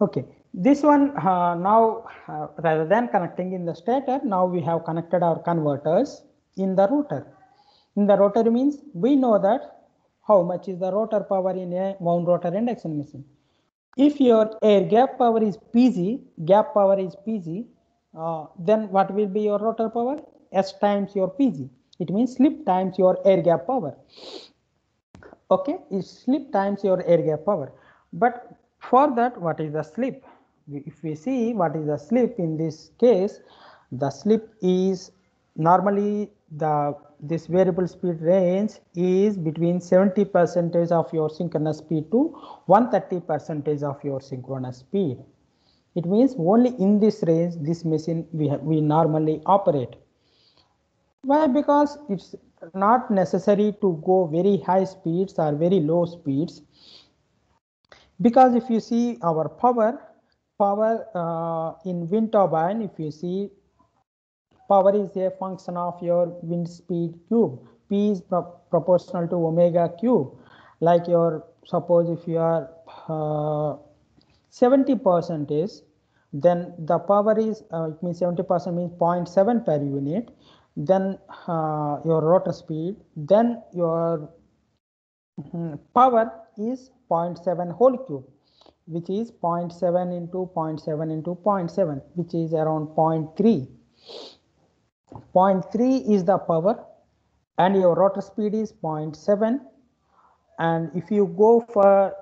okay. This one uh, now uh, rather than connecting in the stator now we have connected our converters in the rotor in the rotor means we know that how much is the rotor power in a wound rotor induction machine. If your air gap power is PG, gap power is PG, uh, then what will be your rotor power? S times your PG. It means slip times your air gap power. Okay, it's slip times your air gap power. But for that, what is the slip? If we see what is the slip in this case, the slip is normally the this variable speed range is between 70 percentage of your synchronous speed to 130 percentage of your synchronous speed. It means only in this range this machine we, have we normally operate. Why? Because it's not necessary to go very high speeds or very low speeds. Because if you see our power, power uh, in wind turbine, if you see power is a function of your wind speed cube. P is pro proportional to omega cube. Like your, suppose if you are uh, 70 percent is, then the power is, uh, it means 70 percent means 0.7 per unit. Then uh, your rotor speed, then your mhm, power is 0.7 whole cube which is 0.7 into 0.7 into 0.7 which is around 0.3 0.3 is the power and your rotor speed is 0.7 and if you go for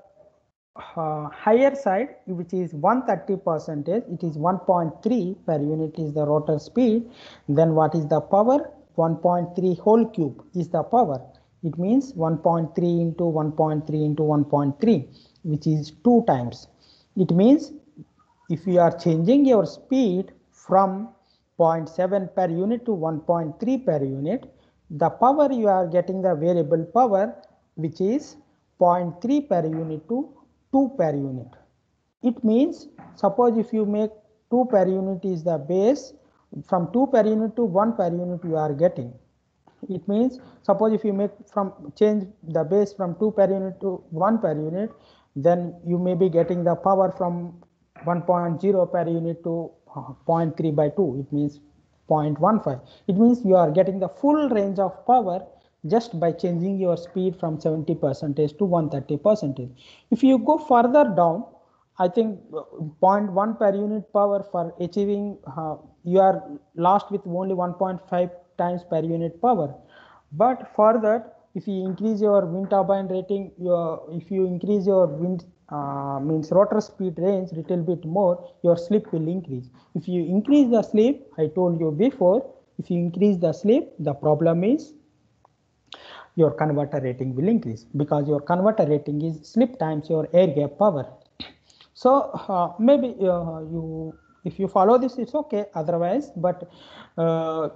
uh, higher side which is 130 percentage it is 1.3 per unit is the rotor speed. Then what is the power? 1.3 whole cube is the power. It means 1.3 into 1.3 into 1.3 which is 2 times. It means if you are changing your speed from 0.7 per unit to 1.3 per unit the power you are getting the variable power which is 0.3 per unit to 2 per unit. It means suppose if you make 2 per unit is the base from 2 per unit to 1 per unit you are getting. It means suppose if you make from change the base from 2 per unit to 1 per unit then you may be getting the power from 1.0 per unit to 0.3 by 2 it means 0.15 it means you are getting the full range of power just by changing your speed from 70 percentage to 130 percentage. If you go further down i think uh, 0.1 per unit power for achieving uh, you are lost with only 1.5 times per unit power. But for that if you increase your wind turbine rating your if you increase your wind uh, means rotor speed range little bit more your slip will increase. If you increase the slip i told you before if you increase the slip the problem is your converter rating will increase because your converter rating is slip times your air gap power. So uh, maybe uh, you if you follow this it's okay otherwise but uh,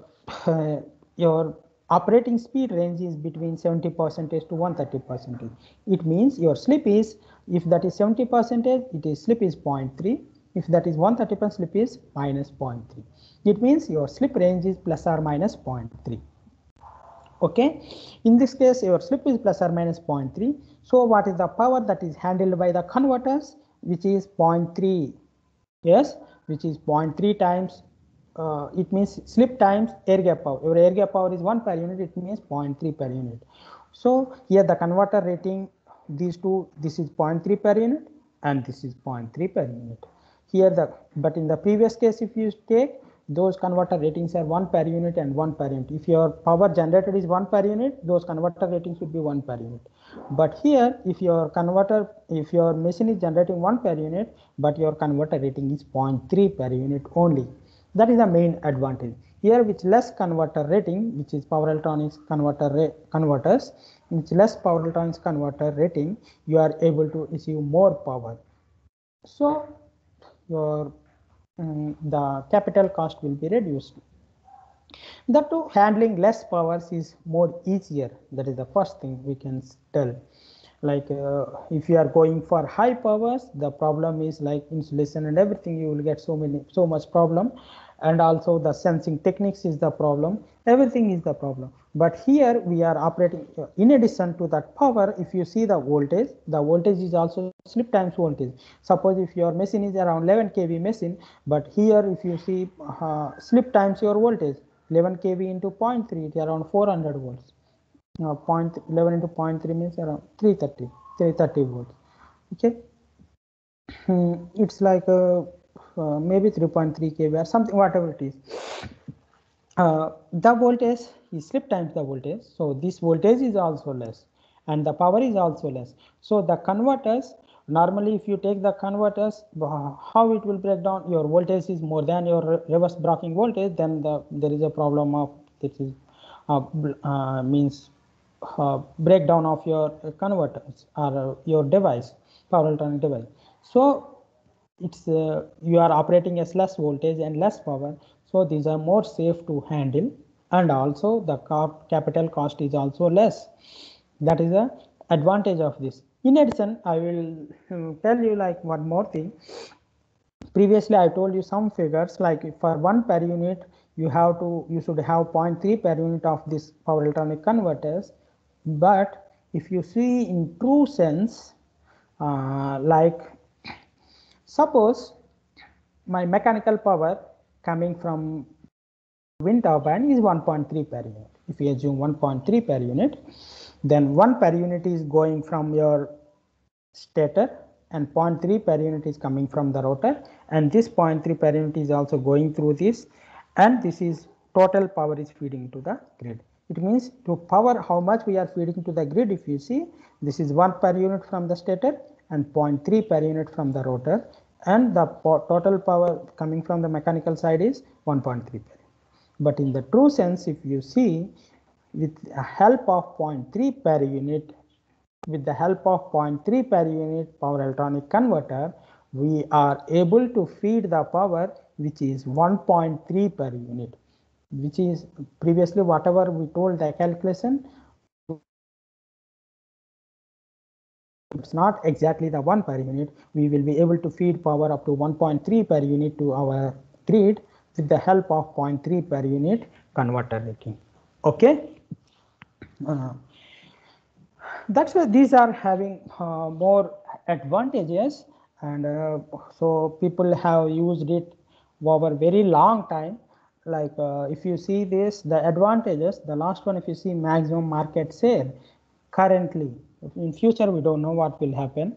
your operating speed range is between 70 percentage to 130 percentage. It means your slip is if that is 70 percentage it is slip is 0.3 if that is 130 percent slip is minus 0.3 it means your slip range is plus or minus 0.3 okay? In this case your slip is plus or minus 0.3 so what is the power that is handled by the converters? Which is 0.3 yes? Which is 0.3 times uh, it means slip times air gap power your air gap power is 1 per unit it means 0.3 per unit so here the converter rating these two this is 0.3 per unit and this is 0.3 per unit here the but in the previous case if you take those converter ratings are 1 per unit and 1 per unit. If your power generated is 1 per unit, those converter ratings should be 1 per unit. But here, if your converter, if your machine is generating 1 per unit, but your converter rating is 0.3 per unit only. That is the main advantage. Here, with less converter rating, which is power electronics converter converters, with less power electronics converter rating, you are able to receive more power. So, your um, the capital cost will be reduced. That too, handling less powers is more easier. That is the first thing we can tell. Like uh, if you are going for high powers, the problem is like insulation and everything. You will get so many, so much problem, and also the sensing techniques is the problem. Everything is the problem. But here we are operating. In addition to that power, if you see the voltage, the voltage is also slip times voltage. Suppose if your machine is around 11 kV machine, but here if you see uh, slip times your voltage, 11 kV into 0.3, it is around 400 volts. Uh, 0.11 into 0.3 means around 330, 330 volts. Okay, hmm, it's like uh, uh, maybe 3.3 kV or something, whatever it is. Uh, the voltage is slip times the voltage, so this voltage is also less, and the power is also less. So the converters normally if you take the converters how it will break down your voltage is more than your reverse braking voltage then the there is a problem of this is uh, uh, means uh, breakdown of your converters or your device, power electronic device. So it's uh, you are operating as less voltage and less power. So these are more safe to handle, and also the capital cost is also less. That is the advantage of this. In addition, I will uh, tell you like one more thing previously i told you some figures like for one per unit you have to you should have 0.3 per unit of this power electronic converters but if you see in true sense uh, like suppose my mechanical power coming from wind turbine is 1.3 per unit if you assume 1.3 per unit then 1 per unit is going from your stator and 0.3 per unit is coming from the rotor and this 0.3 per unit is also going through this and this is total power is feeding to the grid. It means to power how much we are feeding to the grid if you see this is 1 per unit from the stator and 0.3 per unit from the rotor and the po- total power coming from the mechanical side is 1.3 per unit. But in the true sense if you see with help of 0.3 per unit with the help of 0.3 per unit power electronic converter, we are able to feed the power which is 1.3 per unit, which is previously whatever we told the calculation. It's not exactly the 1 per unit. We will be able to feed power up to 1.3 per unit to our grid with the help of 0.3 per unit converter making. Okay. Uh, that's why these are having uh, more advantages and uh, so people have used it over very long time like uh, if you see this the advantages the last one if you see maximum market share currently in future we don't know what will happen.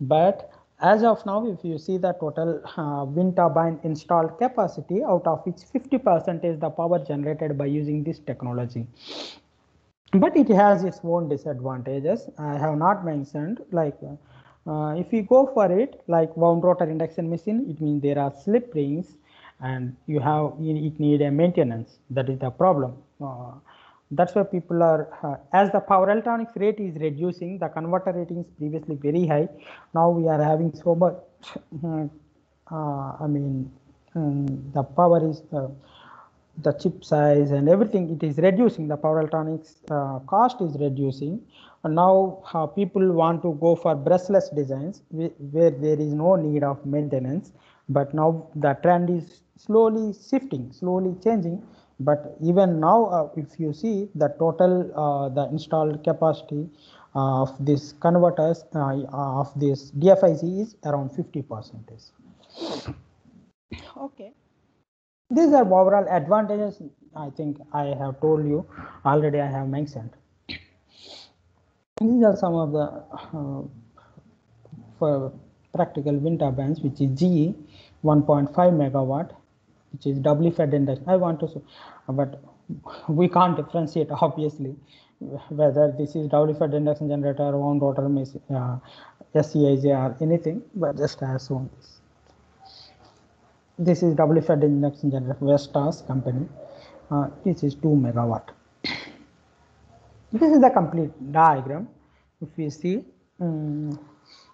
But as of now if you see the total uh, wind turbine installed capacity out of which 50 percent is the power generated by using this technology. But it has its own disadvantages. I have not mentioned like uh, if you go for it like wound rotor induction machine it means there are slip rings and you have it need a maintenance. That is the problem. Uh, that's why people are uh, as the power electronics rate is reducing the converter rating is previously very high. Now we are having so much uh, i mean um, the power is the the chip size and everything it is reducing. The power electronics uh, cost is reducing. And now uh, people want to go for brushless designs where there is no need of maintenance. But now the trend is slowly shifting slowly changing but even now uh, if you see the total uh, the installed capacity uh, of this converters uh, of this DFIG is around 50 percentage. Okay. These are overall advantages i think i have told you already i have mentioned. These are some of the uh, for practical wind turbines which is ge 1.5 megawatt which is doubly fed induction. i want to but we can't differentiate obviously whether this is doubly fed induction generator wound rotor machine uh, or anything but just as soon this this is doubly fed induction generator Vestas company. Uh, this is 2 megawatt. This is the complete diagram. If we see, um,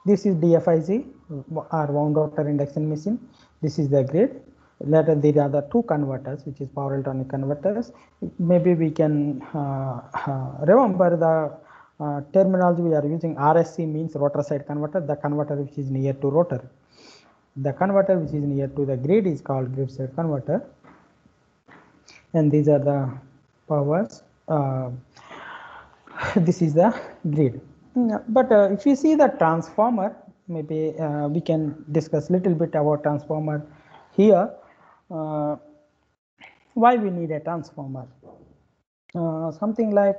this is DFIG or wound rotor induction machine. This is the grid. Later there are the two converters, which is power electronic converters. Maybe we can uh, uh, remember the uh, terminology we are using. RSC means rotor side converter, the converter which is near to rotor the converter which is near to the grid is called grid side converter and these are the powers uh, this is the grid but uh, if you see the transformer maybe uh, we can discuss little bit about transformer here uh, why we need a transformer uh, something like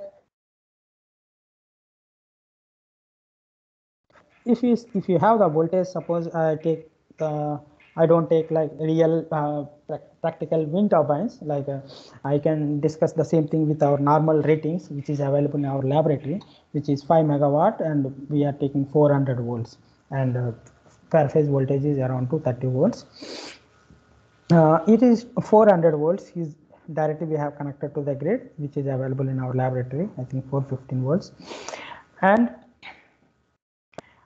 if you if you have the voltage suppose i take uh, I don't take like real uh, pra practical wind turbines. Like uh, I can discuss the same thing with our normal ratings, which is available in our laboratory, which is 5 megawatt, and we are taking 400 volts, and uh, phase voltage is around 230 volts. Uh, it is 400 volts is directly we have connected to the grid which is available in our laboratory i think 415 volts. And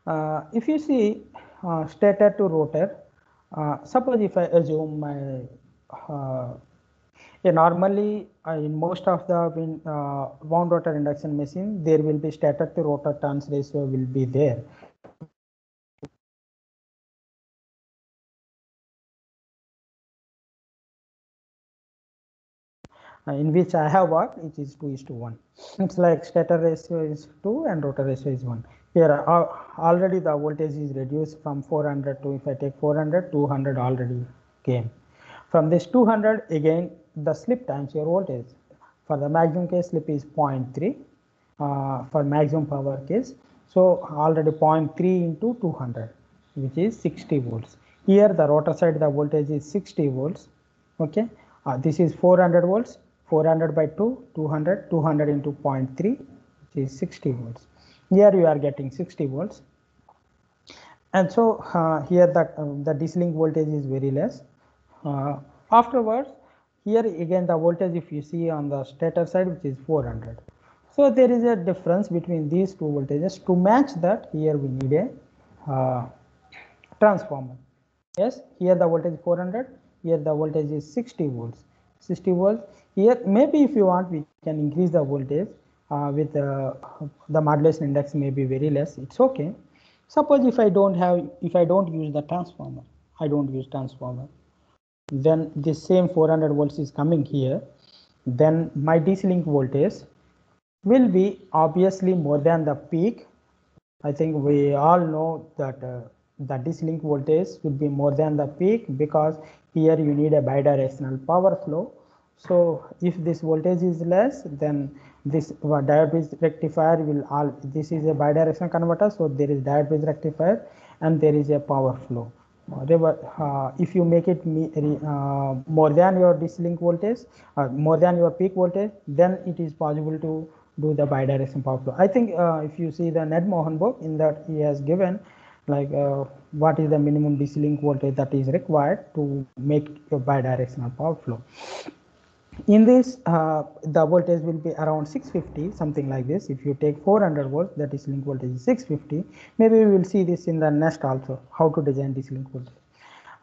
uh, if you see uh, stator to rotor uh, suppose if i assume my uh, yeah, normally uh, in most of the wind, uh, wound rotor induction machine there will be stator to rotor turns ratio will be there in which I have worked, which is 2 is to 1. It's like stator ratio is 2 and rotor ratio is 1. Here uh, already the voltage is reduced from 400 to if I take 400, 200 already came. From this 200 again the slip times your voltage. For the maximum case slip is 0.3 uh, for maximum power case. So already 0.3 into 200 which is 60 volts. Here the rotor side the voltage is 60 volts. Okay, uh, this is 400 volts 400 by 2 200 200 into 0.3 which is 60 volts. Here you are getting 60 volts. And so uh, here the uh, the DC link voltage is very less. Uh, afterwards here again the voltage if you see on the stator side which is 400 so there is a difference between these two voltages to match that here we need a uh, transformer. Yes here the voltage is 400 here the voltage is 60 volts. 60 volts here maybe if you want we can increase the voltage uh, with uh, the modulation index may be very less. It's okay. Suppose if i don't have if i don't use the transformer i don't use transformer then the same 400 volts is coming here then my dc link voltage will be obviously more than the peak. I think we all know that uh, the DC link voltage will be more than the peak because here you need a bidirectional power flow so if this voltage is less, then this diode bridge rectifier will all, this is a bidirectional converter. So there is diode bridge rectifier and there is a power flow. Uh, if you make it uh, more than your DC link voltage, uh, more than your peak voltage, then it is possible to do the bidirectional power flow. I think uh, if you see the Ned Mohan book in that he has given like uh, what is the minimum DC link voltage that is required to make a bidirectional power flow in this uh, the voltage will be around 650 something like this. If you take 400 volts that is link voltage is 650 maybe we will see this in the next also how to design this link voltage.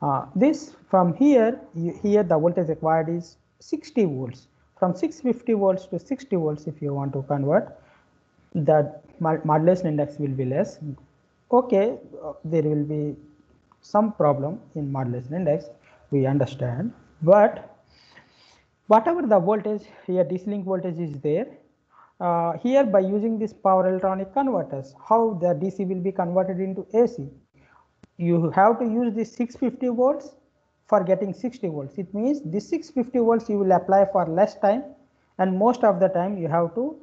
Uh, this from here you, here the voltage required is 60 volts. From 650 volts to 60 volts if you want to convert the modulation index will be less. Okay uh, there will be some problem in modulation index we understand. But whatever the voltage here DC link voltage is there uh, here by using this power electronic converters how the DC will be converted into AC you have to use this 650 volts for getting 60 volts. It means this 650 volts you will apply for less time and most of the time you have to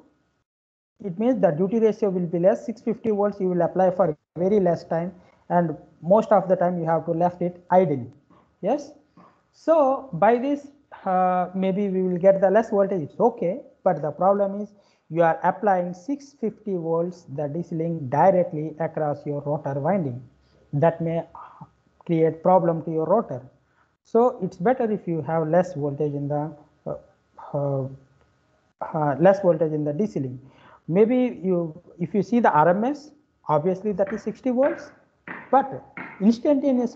it means the duty ratio will be less. 650 volts you will apply for very less time and most of the time you have to left it idle yes? So by this uh, maybe we will get the less voltage it's okay. But the problem is you are applying 650 volts the DC link directly across your rotor winding. That may create problem to your rotor. So it's better if you have less voltage in the uh, uh, uh less voltage in the DC link. Maybe you if you see the RMS obviously that is 60 volts but instantaneous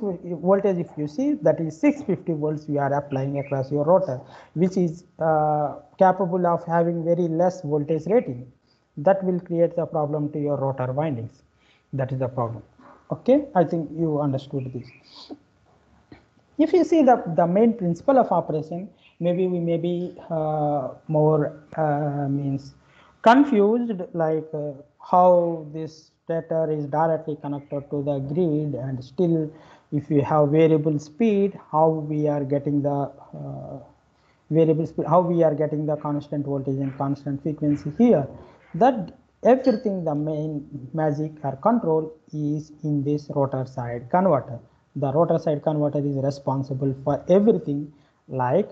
voltage if you see that is 650 volts you are applying across your rotor which is uh, capable of having very less voltage rating. That will create the problem to your rotor windings. That is the problem. Okay? I think you understood this. If you see the the main principle of operation maybe we may be uh, more uh, means confused like uh, how this stator is directly connected to the grid and still if you have variable speed how we are getting the uh, variable speed how we are getting the constant voltage and constant frequency here that everything the main magic or control is in this rotor side converter. The rotor side converter is responsible for everything like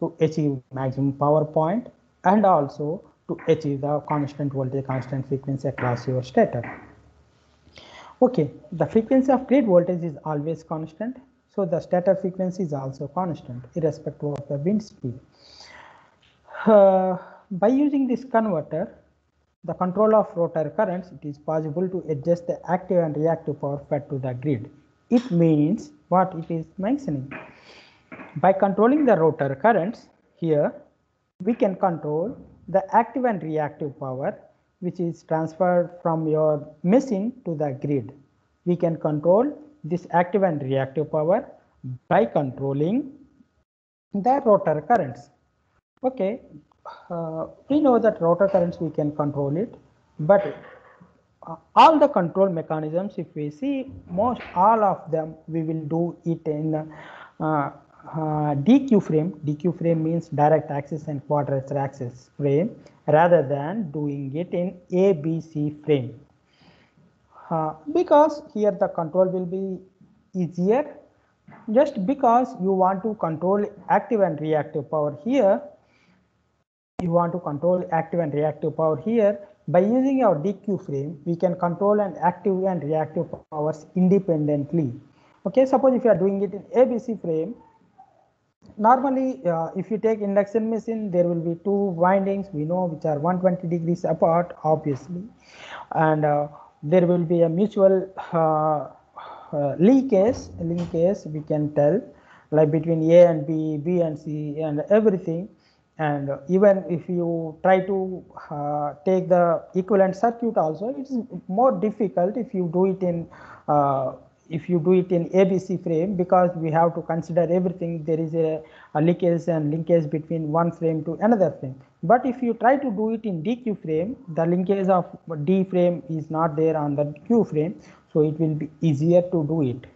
to achieve maximum power point and also to achieve the constant voltage, constant frequency across your stator. Okay, the frequency of grid voltage is always constant. So the stator frequency is also constant irrespective of the wind speed. Uh, by using this converter, the control of rotor currents, it is possible to adjust the active and reactive power fed to the grid. It means what it is mentioning. By controlling the rotor currents here, we can control the active and reactive power which is transferred from your machine to the grid. We can control this active and reactive power by controlling the rotor currents. Okay, uh, we know that rotor currents we can control it, but uh, all the control mechanisms, if we see most all of them, we will do it in uh, uh, DQ frame. DQ frame means direct axis and quadrature axis frame rather than doing it in ABC frame. Uh, because here the control will be easier just because you want to control active and reactive power here you want to control active and reactive power here by using our DQ frame we can control an active and reactive powers independently okay suppose if you are doing it in ABC frame normally uh, if you take induction machine there will be two windings we know which are 120 degrees apart obviously. And uh, there will be a mutual uh, uh, linkage linkage we can tell like between a and b b and c and everything. And even if you try to uh, take the equivalent circuit also it is more difficult if you do it in uh, if you do it in ABC frame because we have to consider everything there is a, a linkage and linkage between one frame to another frame. But if you try to do it in DQ frame the linkage of D frame is not there on the Q frame so it will be easier to do it.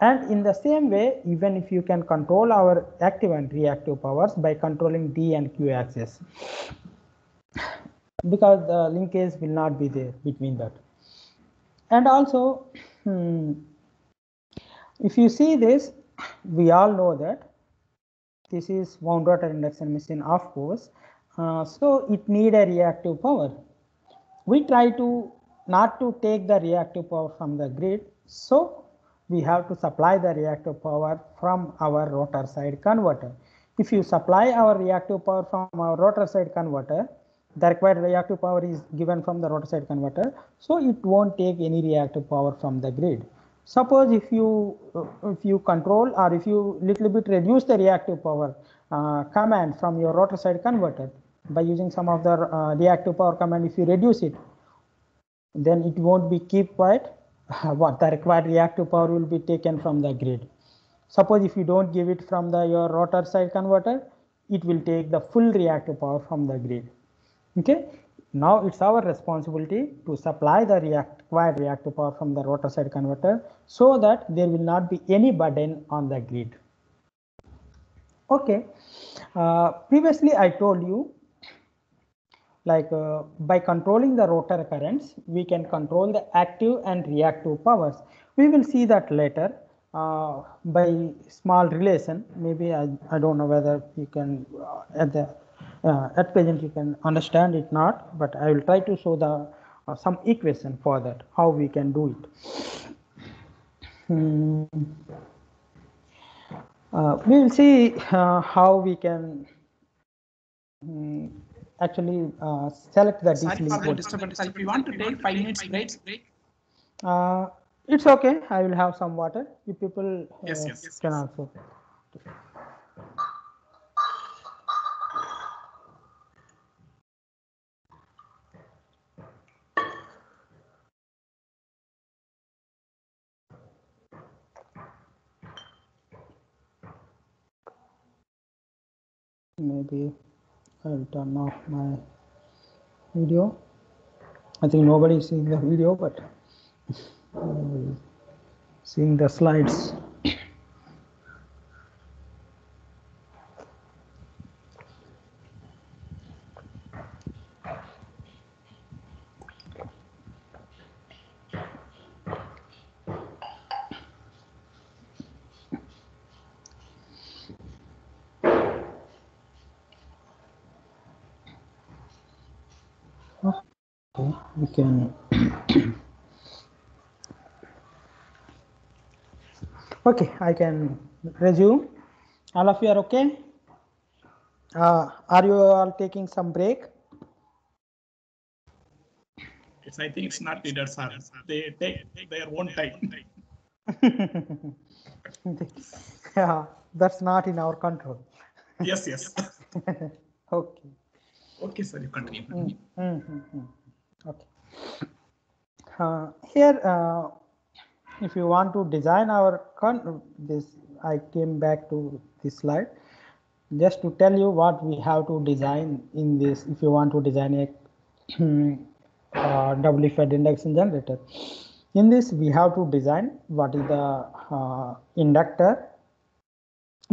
And in the same way even if you can control our active and reactive powers by controlling D and Q axis because the linkage will not be there between that. And also hmm, if you see this we all know that this is wound rotor induction machine of course. Uh, so it need a reactive power. We try to not to take the reactive power from the grid. So we have to supply the reactive power from our rotor side converter. If you supply our reactive power from our rotor side converter the required reactive power is given from the rotor side converter. So it won't take any reactive power from the grid suppose if you uh, if you control or if you little bit reduce the reactive power uh, command from your rotor side converter by using some of the uh, reactive power command if you reduce it then it won't be keep quiet. What the required reactive power will be taken from the grid. Suppose if you don't give it from the your rotor side converter it will take the full reactive power from the grid. Okay now it's our responsibility to supply the react required reactive power from the rotor side converter so that there will not be any burden on the grid. Okay. Uh, previously i told you like uh, by controlling the rotor currents we can control the active and reactive powers. We will see that later uh, by small relation. Maybe I, I don't know whether you can uh, at the uh, at present you can understand it not but i will try to show the uh, some equation for that how we can do it Hmm. Uh, we will see uh, how we can mm, actually uh, select the Sorry DC the disturbance. If you want to take five minutes break, Uh, it's okay. I will have some water. You people Yes, yes, yes, can yes. also. Maybe I'll turn off my video. I think nobody is seeing the video, but uh, seeing the slides. Okay, we can. okay, I can resume. All of you are okay? Uh, are you all taking some break? It's, I think it's not needed, sir. They take take their own time. yeah, that's not in our control. Yes, yes. okay. Okay, sir, you continue. Mm, mm, mm, mm. Okay. Uh, here, uh, if you want to design our con this, I came back to this slide just to tell you what we have to design in this. If you want to design a uh, doubly fed induction generator, in this we have to design what is the uh, inductor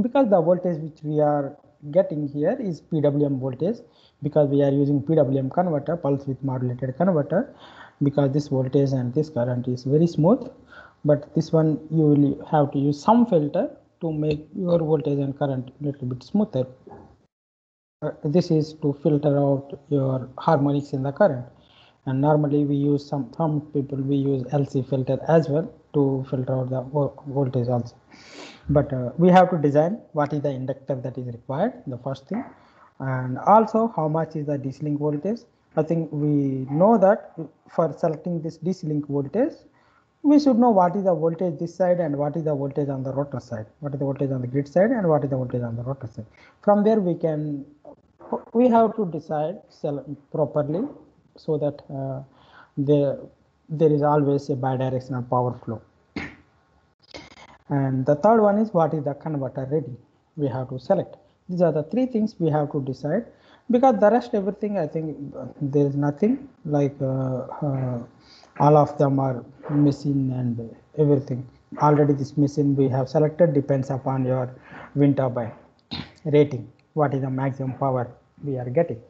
because the voltage which we are getting here is PWM voltage because we are using PWM converter pulse width modulated converter because this voltage and this current is very smooth. But this one you will have to use some filter to make your voltage and current a little bit smoother. Uh, this is to filter out your harmonics in the current. And normally we use some some people we use LC filter as well to filter out the voltage also but uh, we have to design what is the inductor that is required the first thing. And also how much is the DC link voltage? I think we know that for selecting this DC link voltage we should know what is the voltage this side and what is the voltage on the rotor side. What is the voltage on the grid side and what is the voltage on the rotor side. From there we can we have to decide properly so that uh, there there is always a bidirectional power flow and the third one is what is the converter ready? We have to select. These are the three things we have to decide. Because the rest everything i think there is nothing. Like uh, uh, all of them are missing and everything. Already this machine we have selected depends upon your wind turbine rating. What is the maximum power we are getting?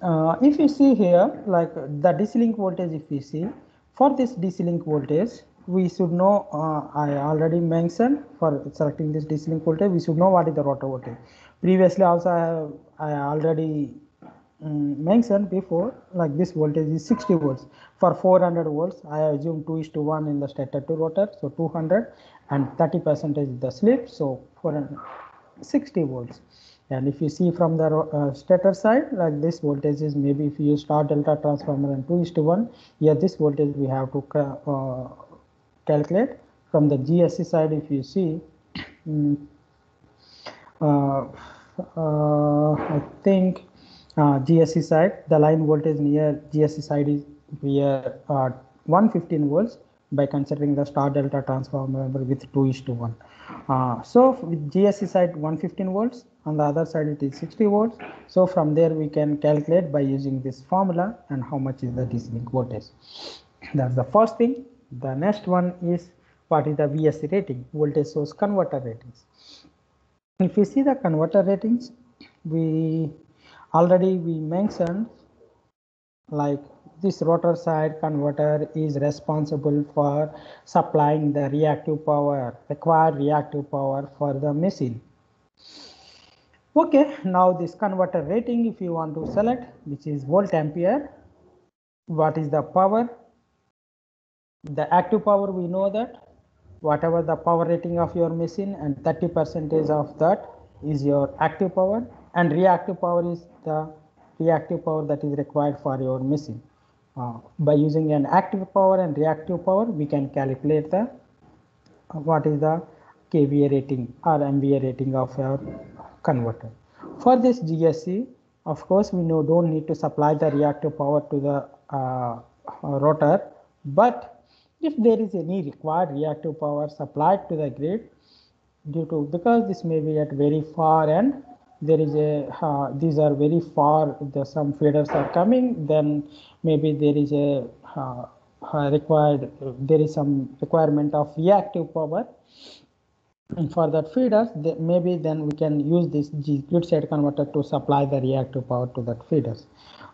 Uh, if you see here like the DC link voltage if we see for this DC link voltage we should know uh, I already mentioned for selecting this DC link voltage we should know what is the rotor voltage. Previously also I, have, I already um, mentioned before like this voltage is 60 volts. For 400 volts I assume 2 is to 1 in the stator to rotor so 200 and 30 percent is the slip so 460 volts. And if you see from the uh, stator side like this voltage is maybe if you use star delta transformer and 2 is to 1 here this voltage we have to uh, calculate from the GSC side if you see um, uh, uh, I think uh, GSC side the line voltage near GSC side is here uh, 115 volts by considering the star delta transformer with 2 is to 1 uh, so with GSC side 115 volts on the other side it is 60 volts. So from there we can calculate by using this formula and how much is the DC voltage. That's the first thing the next one is what is the VSC rating, voltage source converter ratings. If you see the converter ratings, we already we mentioned like this rotor side converter is responsible for supplying the reactive power, required reactive power for the machine. Okay, now this converter rating, if you want to select, which is volt ampere, what is the power the active power we know that. Whatever the power rating of your machine and 30 percentage of that is your active power. And reactive power is the reactive power that is required for your machine. Uh, by using an active power and reactive power we can calculate the uh, what is the kVA rating or MVA rating of our converter. For this GSC of course we know don't need to supply the reactive power to the uh, rotor. But if there is any required reactive power supplied to the grid due to because this may be at very far end there is a uh, these are very far the some feeders are coming then maybe there is a uh, required there is some requirement of reactive power and for that feeders maybe then we can use this grid side converter to supply the reactive power to that feeders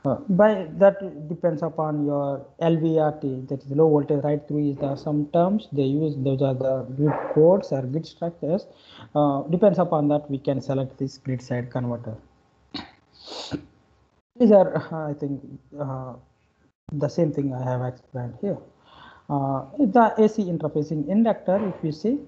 uh, by that depends upon your LVRT, that is low voltage ride through is the some terms they use those are the grid codes or grid structures. Uh, depends upon that we can select this grid side converter. These are uh, I think uh, the same thing I have explained here. Uh, the AC interfacing inductor, if you see,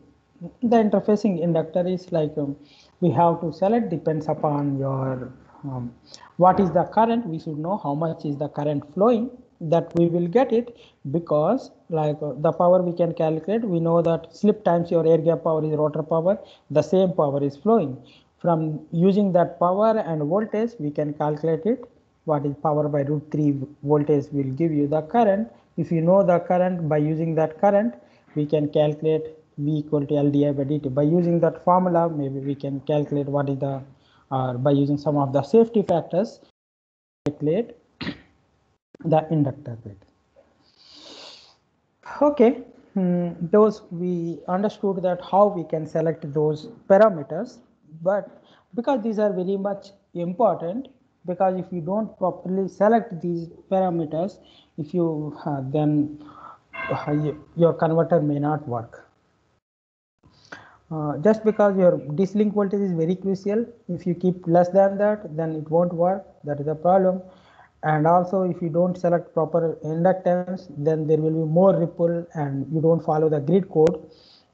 the interfacing inductor is like um, we have to select depends upon your um, what is the current. We should know how much is the current flowing that we will get it because like uh, the power we can calculate we know that slip times your air gap power is rotor power the same power is flowing. From using that power and voltage we can calculate it what is power by root 3 voltage will give you the current. If you know the current by using that current we can calculate v equal to ldi by dt by using that formula maybe we can calculate what is the or by using some of the safety factors calculate the inductor bit okay hmm, those we understood that how we can select those parameters but because these are very much important because if you don't properly select these parameters if you uh, then uh, your converter may not work uh, just because your DC link voltage is very crucial if you keep less than that then it won't work. That is the problem. And also if you don't select proper inductance then there will be more ripple and you don't follow the grid code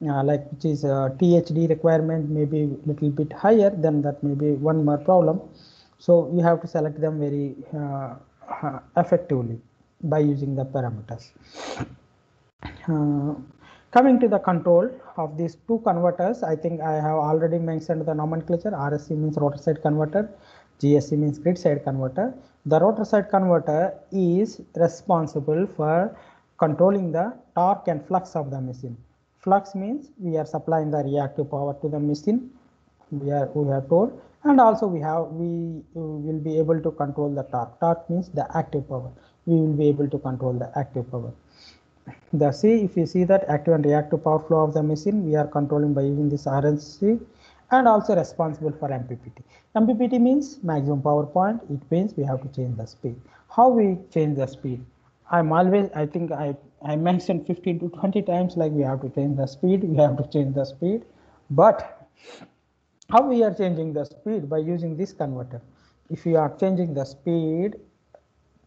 uh, like which is uh, THD requirement may be little bit higher then that may be one more problem. So you have to select them very uh, effectively by using the parameters coming to the control of these two converters, I think I have already mentioned the nomenclature. RSC means rotor side converter, GSC means grid side converter. The rotor side converter is responsible for controlling the torque and flux of the machine. Flux means we are supplying the reactive power to the machine. We are we are told, and also we have we will be able to control the torque. Torque means the active power. We will be able to control the active power the C, if you see that active and reactive power flow of the machine, we are controlling by using this RSC and also responsible for MPPT. MPPT means maximum power point. It means we have to change the speed. How we change the speed? I'm always, I think I, I mentioned 15 to 20 times like we have to change the speed, we have to change the speed. But how we are changing the speed by using this converter? If you are changing the speed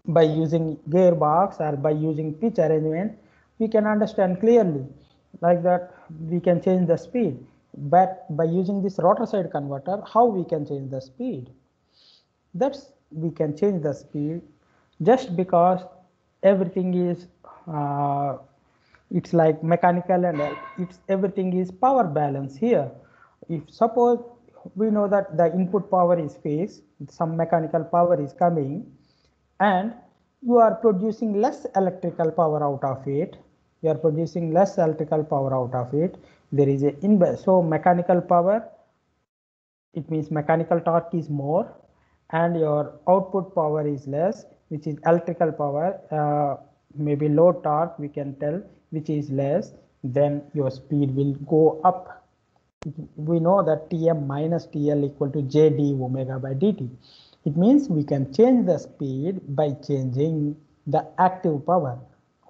by using gearbox or by using pitch arrangement, we can understand clearly like that we can change the speed. But by using this rotor side converter, how we can change the speed? That's we can change the speed just because everything is uh, it's like mechanical and it's everything is power balance here. If suppose we know that the input power is phase, some mechanical power is coming and you are producing less electrical power out of it. You are producing less electrical power out of it. There is a inverse so mechanical power it means mechanical torque is more and your output power is less which is electrical power uh, maybe low torque we can tell which is less then your speed will go up. We know that tm minus tl equal to jd omega by dt it means we can change the speed by changing the active power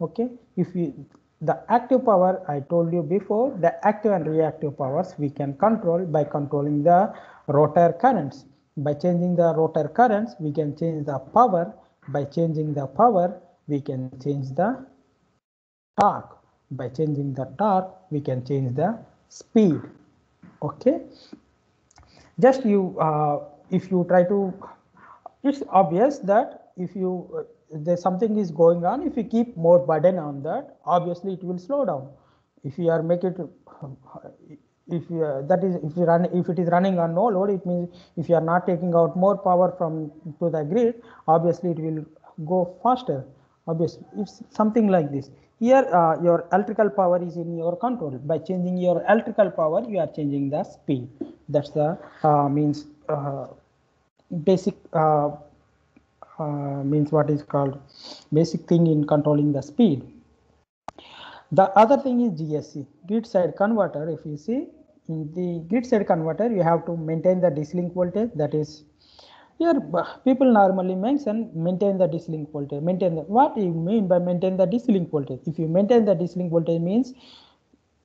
okay? If we the active power i told you before the active and reactive powers we can control by controlling the rotor currents. By changing the rotor currents we can change the power. By changing the power we can change the torque. By changing the torque we can change the speed okay? Just you uh, if you try to it's obvious that if you uh, there's something is going on if you keep more burden on that obviously it will slow down. If you are make it if you, uh, that is if you run if it is running on no load it means if you are not taking out more power from to the grid obviously it will go faster. Obviously it's something like this. Here uh, your electrical power is in your control. By changing your electrical power you are changing the speed. That's the uh, means uh, basic uh, uh, means what is called basic thing in controlling the speed the other thing is GSC, grid side converter. If you see in the grid side converter, you have to maintain the DC link voltage. That is, here people normally mention maintain the DC link voltage. Maintain the, what you mean by maintain the DC link voltage? If you maintain the DC link voltage means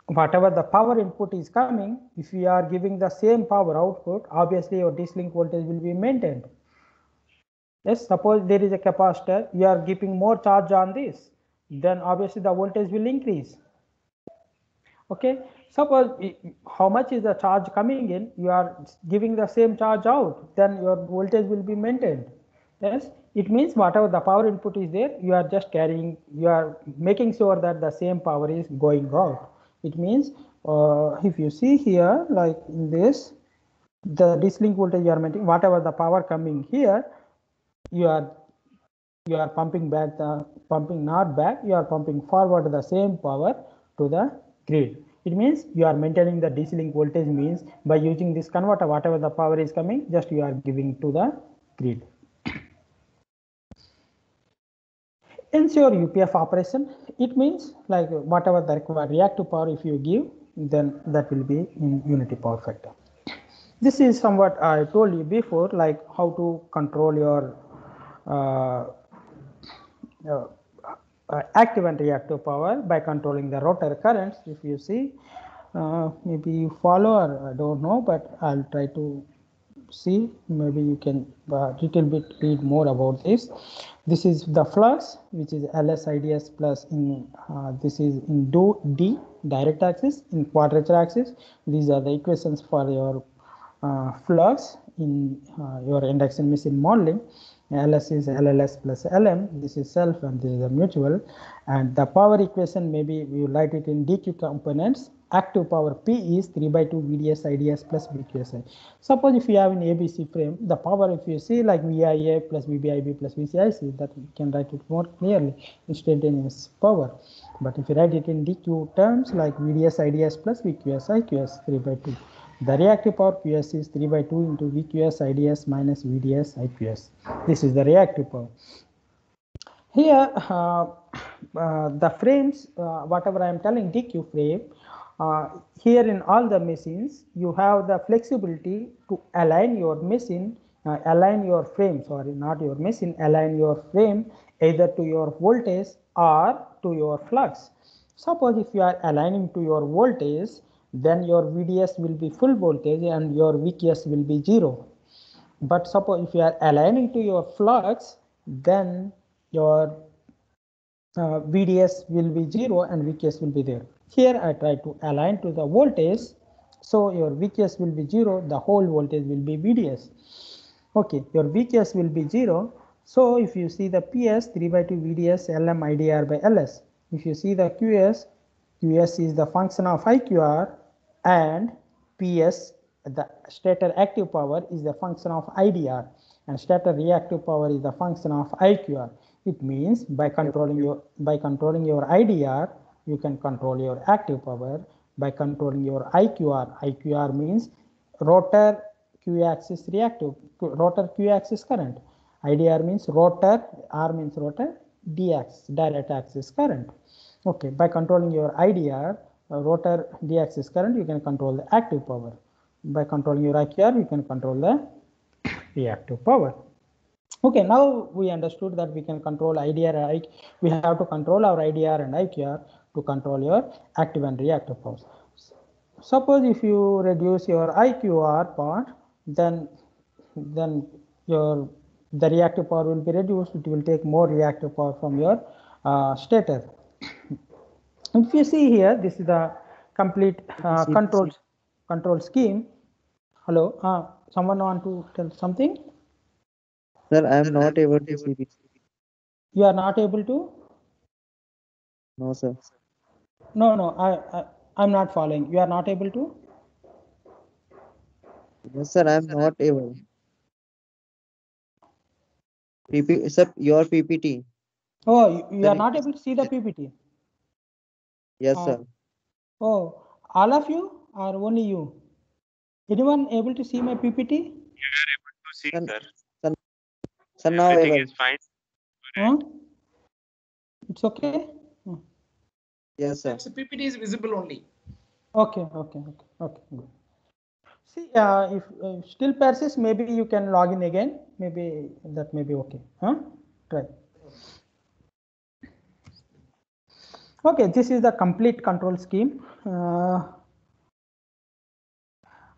whatever the power input is coming, if we are giving the same power output, obviously your DC link voltage will be maintained. Yes, suppose there is a capacitor, you are giving more charge on this then obviously the voltage will increase. Okay, suppose how much is the charge coming in, you are giving the same charge out, then your voltage will be maintained. Yes, it means whatever the power input is there, you are just carrying, you are making sure that the same power is going out. It means uh, if you see here, like in this, the DC link voltage you are maintaining, whatever the power coming here, you are you are pumping back the pumping not back you are pumping forward the same power to the grid. It means you are maintaining the dc link voltage means by using this converter whatever the power is coming just you are giving to the grid ensure upf operation it means like whatever the required reactive power if you give then that will be in unity power factor this is somewhat i told you before like how to control your uh, uh, uh, active and reactive power by controlling the rotor currents. If you see, uh, maybe you follow or I don't know, but I'll try to see. Maybe you can uh, little bit read more about this. This is the flux, which is LS IDS plus in uh, this is in do D direct axis in quadrature axis. These are the equations for your uh, flux in uh, your induction machine modeling. LS is LLS plus LM. This is self and this is a mutual. And the power equation, maybe we write it in DQ components. Active power P is 3 by 2 VDS IDS plus VQSI. Suppose if you have an ABC frame, the power if you see like VIA plus VBIB plus VCIC, that we can write it more clearly, instantaneous power. But if you write it in DQ terms like VDS IDS plus VQSI, QS 3 by 2. The reactive power QS is 3 by 2 into VQS IDS minus VDS IQS. This is the reactive power. Here, uh, uh, the frames, uh, whatever I am telling DQ frame, uh, here in all the machines, you have the flexibility to align your machine, uh, align your frame, sorry, not your machine, align your frame either to your voltage or to your flux. Suppose if you are aligning to your voltage, then your VDS will be full voltage and your VQS will be zero. But suppose if you are aligning to your flux, then your uh, VDS will be zero and VQS will be there. Here I try to align to the voltage. So your VQS will be zero, the whole voltage will be VDS. Okay, your VQS will be zero. So if you see the PS 3 by 2 VDS LM IDR by LS, if you see the QS, QS is the function of IQR and PS, the stator active power is the function of IDR and stator reactive power is the function of IQR. It means by controlling your by controlling your IDR, you can control your active power. By controlling your IQR, IQR means rotor Q axis reactive, rotor Q axis current. IDR means rotor, R means rotor, D axis, direct axis current. Okay, by controlling your IDR, uh, rotor D axis current, you can control the active power. By controlling your IQR, you can control the reactive power. Okay, now we understood that we can control IDR I, we have to control our IDR and IQR to control your active and reactive powers. Suppose if you reduce your IQR part, then then your the reactive power will be reduced. It will take more reactive power from your uh, stator. if you see here, this is the complete uh, control control scheme. Hello, uh, someone want to tell something? Sir, I am not able to see this. You are not able to? No, sir. No, no, I, I I'm not following. You are not able to? Yes, sir, I am not able. PP, sir, your PPT. Oh, you, you are not able to see the PPT. Yes, Uh, sir. Oh, all of you or only you? Anyone able to see my PPT? You are able to see, Sir, sir. Sir, now Everything able. is fine. Huh? It's okay? Yes, sir. So PPT is visible only. Okay, okay, okay, okay. good. See, uh, if uh, still persists, maybe you can log in again. Maybe that may be okay. Huh? Try. Okay, this is the complete control scheme. Uh,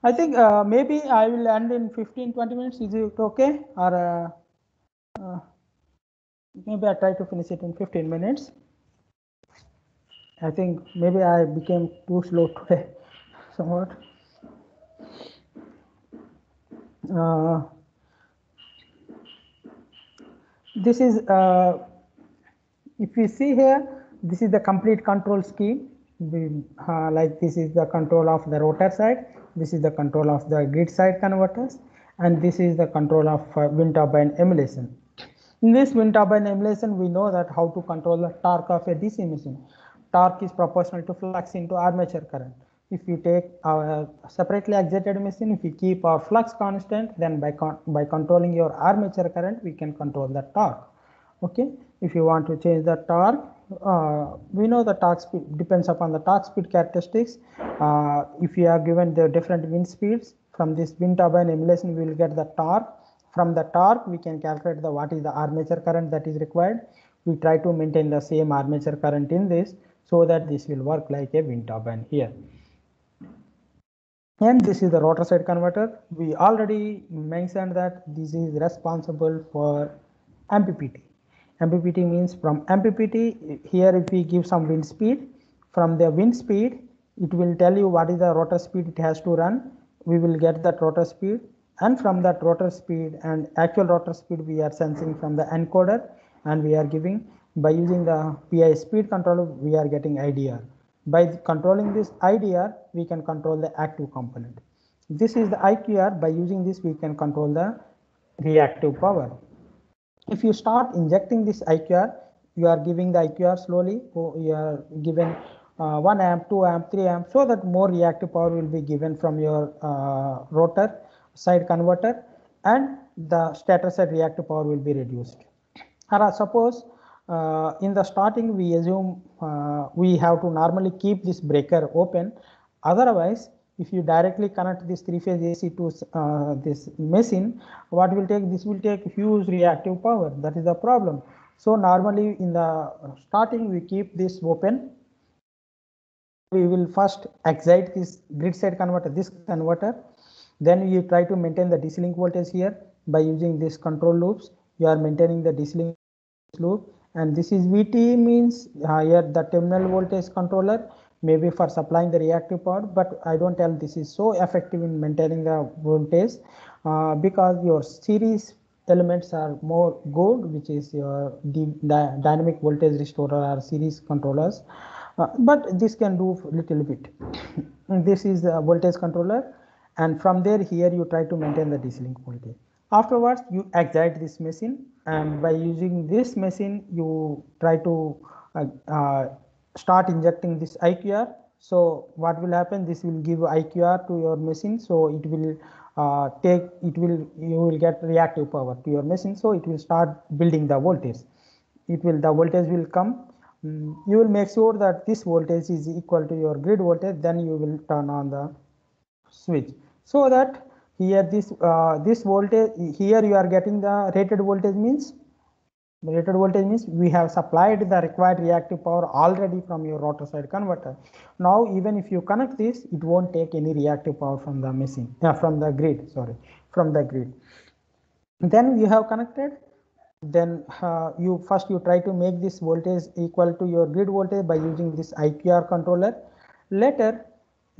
I think uh, maybe I will end in 15 20 minutes. Is it okay? Or uh, uh, maybe I try to finish it in 15 minutes. I think maybe I became too slow today, somewhat. Uh, this is, uh, if you see here, this is the complete control scheme. We, uh, like this is the control of the rotor side, this is the control of the grid side converters, and this is the control of uh, wind turbine emulation. In this wind turbine emulation, we know that how to control the torque of a DC machine. Torque is proportional to flux into armature current. If you take a separately excited machine, if you keep our flux constant, then by, con by controlling your armature current, we can control the torque. Okay, if you want to change the torque, uh, we know the torque speed depends upon the torque speed characteristics. Uh, if you are given the different wind speeds, from this wind turbine emulation, we will get the torque. From the torque, we can calculate the what is the armature current that is required. We try to maintain the same armature current in this so that this will work like a wind turbine here. And this is the rotor side converter. We already mentioned that this is responsible for MPPT. MPPT means from MPPT, here if we give some wind speed, from the wind speed, it will tell you what is the rotor speed it has to run. We will get that rotor speed and from that rotor speed and actual rotor speed we are sensing from the encoder and we are giving by using the PI speed controller we are getting IDR. By controlling this IDR we can control the active component. This is the IQR by using this we can control the reactive power. If you start injecting this IQR you are giving the IQR slowly you are giving uh, 1 amp, 2 amp, 3 amp so that more reactive power will be given from your uh, rotor side converter and the stator side reactive power will be reduced. Or suppose uh, in the starting we assume uh, we have to normally keep this breaker open. Otherwise if you directly connect this three phase AC to uh, this machine what will take this will take huge reactive power. That is the problem. So normally in the starting we keep this open. We will first excite this grid side converter this converter. Then you try to maintain the DC link voltage here by using this control loops. You are maintaining the DC link loop and this is VT means uh, here the terminal voltage controller maybe for supplying the reactive power but I don't tell this is so effective in maintaining the voltage uh, because your series elements are more good which is your dynamic voltage restorer or series controllers uh, but this can do little bit this is the voltage controller and from there here you try to maintain the DC link voltage. Afterwards you excite this machine and by using this machine you try to uh, uh, start injecting this IQR. So what will happen? This will give IQR to your machine. So it will uh, take it will you will get reactive power to your machine. So it will start building the voltage. It will the voltage will come. Mm, you will make sure that this voltage is equal to your grid voltage. Then you will turn on the switch. So that here this uh, this voltage here you are getting the rated voltage means rated voltage means we have supplied the required reactive power already from your rotor side converter. Now even if you connect this it won't take any reactive power from the machine uh, from the grid sorry from the grid. Then you have connected then uh, you first you try to make this voltage equal to your grid voltage by using this IQR controller. Later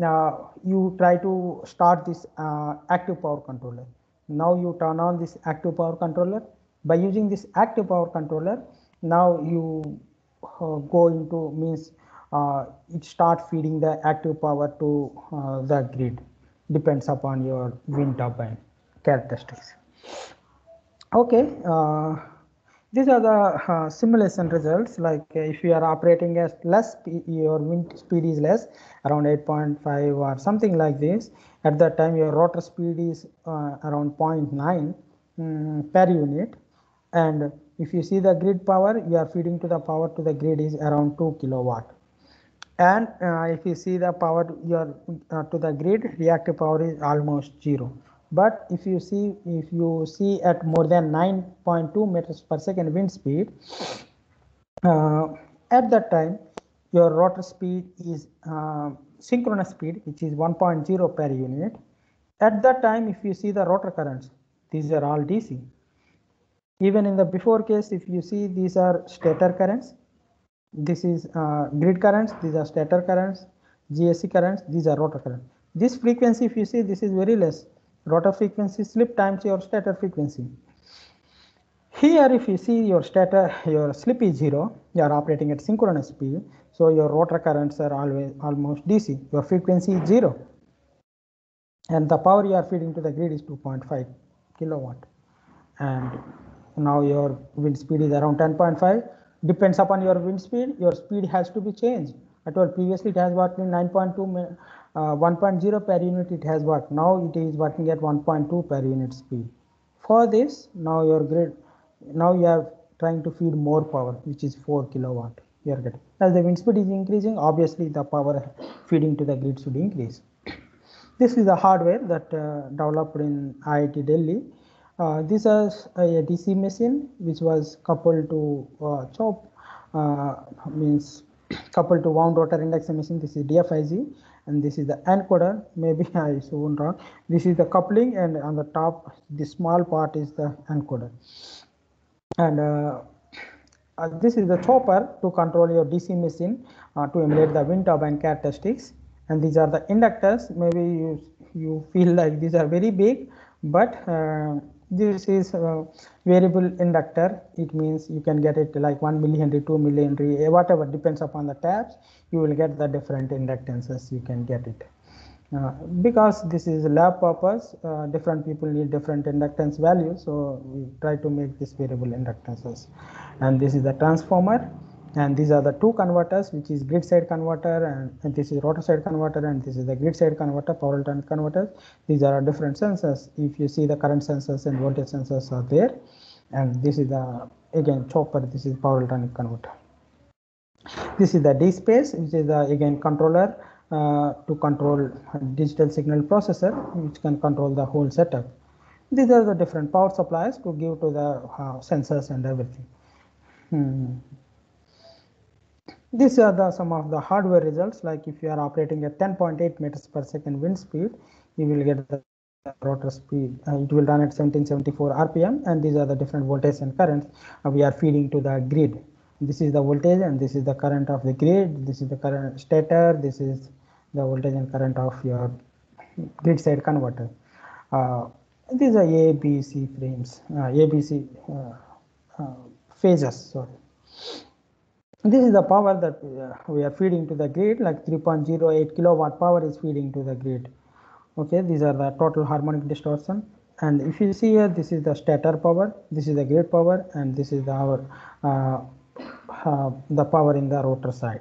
now you try to start this uh, active power controller. Now you turn on this active power controller. By using this active power controller, now you uh, go into means uh, it start feeding the active power to uh, the grid. Depends upon your wind turbine characteristics. Okay. These are the uh, simulation results. Like uh, if you are operating at less your wind speed is less around 8.5 or something like this at that time your rotor speed is uh, around 0.9 um, per unit. And if you see the grid power you are feeding to the power to the grid is around 2 kilowatt. And uh, if you see the power your uh, to the grid reactive power is almost zero but if you see if you see at more than 9.2 meters per second wind speed uh, at that time your rotor speed is uh, synchronous speed which is 1.0 per unit at that time if you see the rotor currents these are all dc even in the before case if you see these are stator currents this is uh, grid currents, these are stator currents, GSC currents, these are rotor currents. This frequency, if you see, this is very less. Rotor frequency slip times your stator frequency. Here, if you see your stator, your slip is zero, you are operating at synchronous speed. So your rotor currents are always almost DC. Your frequency is zero. And the power you are feeding to the grid is 2.5 kilowatt. And now your wind speed is around 10.5. Depends upon your wind speed, your speed has to be changed. I told previously it has worked in 9.2, uh, 1.0 per unit it has worked. Now it is working at 1.2 per unit speed. For this, now your grid, now you are trying to feed more power, which is 4 kilowatt. You are getting. As the wind speed is increasing, obviously the power feeding to the grid should increase. This is the hardware that uh, developed in IIT Delhi. Uh, this is a DC machine which was coupled to uh, chop, uh, means coupled to wound rotor induction machine. This is DFIG and this is the encoder. Maybe I shown wrong. This is the coupling and on the top, the small part is the encoder. And uh, uh, this is the chopper to control your DC machine uh, to emulate the wind turbine characteristics. And these are the inductors. Maybe you, you feel like these are very big, but uh, this is variable inductor. It means you can get it like 1 millihenry, 2 millihenry, eh, whatever depends upon the taps. You will get the different inductances. You can get it. Uh, because this is lab purpose, uh, different people need different inductance values. So we try to make this variable inductances. And this is the transformer. And these are the two converters, which is grid side converter, and, and this is rotor side converter, and this is the grid side converter, power alternate converters. These are different sensors. If you see the current sensors and voltage sensors are there, and this is the again chopper. This is power alternate converter. This is the dSPACE, which is the again controller uh, to control digital signal processor, which can control the whole setup. These are the different power supplies to give to the uh, sensors and everything. Hmm. These are the some of the hardware results. Like if you are operating at 10.8 meters per second wind speed, you will get the rotor speed. Uh, it will run at 1774 RPM, and these are the different voltage and currents uh, we are feeding to the grid. This is the voltage, and this is the current of the grid. This is the current stator. This is the voltage and current of your grid side converter. Uh, these are A, B, C frames, uh, A, B, C uh, uh, phases. Sorry. This is the power that uh, we are feeding to the grid, like 3.08 kilowatt power is feeding to the grid. Okay, these are the total harmonic distortion. And if you see here, this is the stator power, this is the grid power, and this is the, our uh, uh, the power in the rotor side.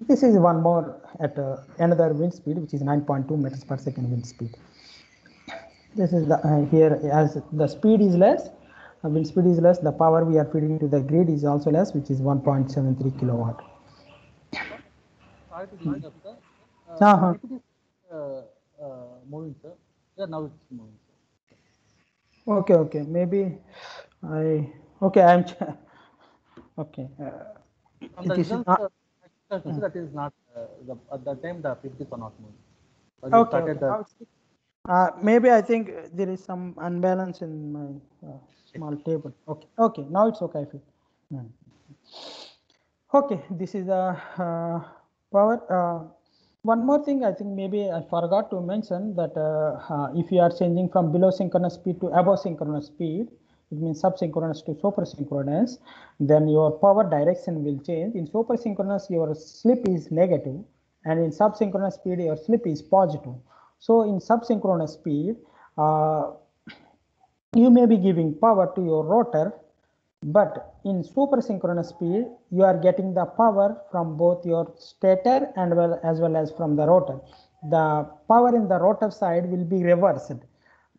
This is one more at uh, another wind speed, which is 9.2 meters per second wind speed. This is the uh, here as the speed is less, uh, wind speed is less, the power we are feeding to the grid is also less, which is 1.73 kilowatt. Sorry to disturb, sir. Uh-huh. It is uh, uh, moving, sir. Yeah, now it's moving. Okay, okay, maybe I okay. I'm okay. Uh, It is results, not- uh, I can see that is not uh, the, at the time the PPTs are not moving. Okay, okay. the- Uh, maybe I think there is some unbalance in my uh, small table. Okay, okay. Now it's okay. Hmm. Okay, this is the uh, power. Uh, one more thing, I think maybe I forgot to mention that uh, uh, if you are changing from below synchronous speed to above synchronous speed, it means subsynchronous to supersynchronous, then your power direction will change. In supersynchronous, your slip is negative, and in subsynchronous speed, your slip is positive. So in subsynchronous speed, uh, you may be giving power to your rotor but in supersynchronous speed, you are getting the power from both your stator and well as well as from the rotor. The power in the rotor side will be reversed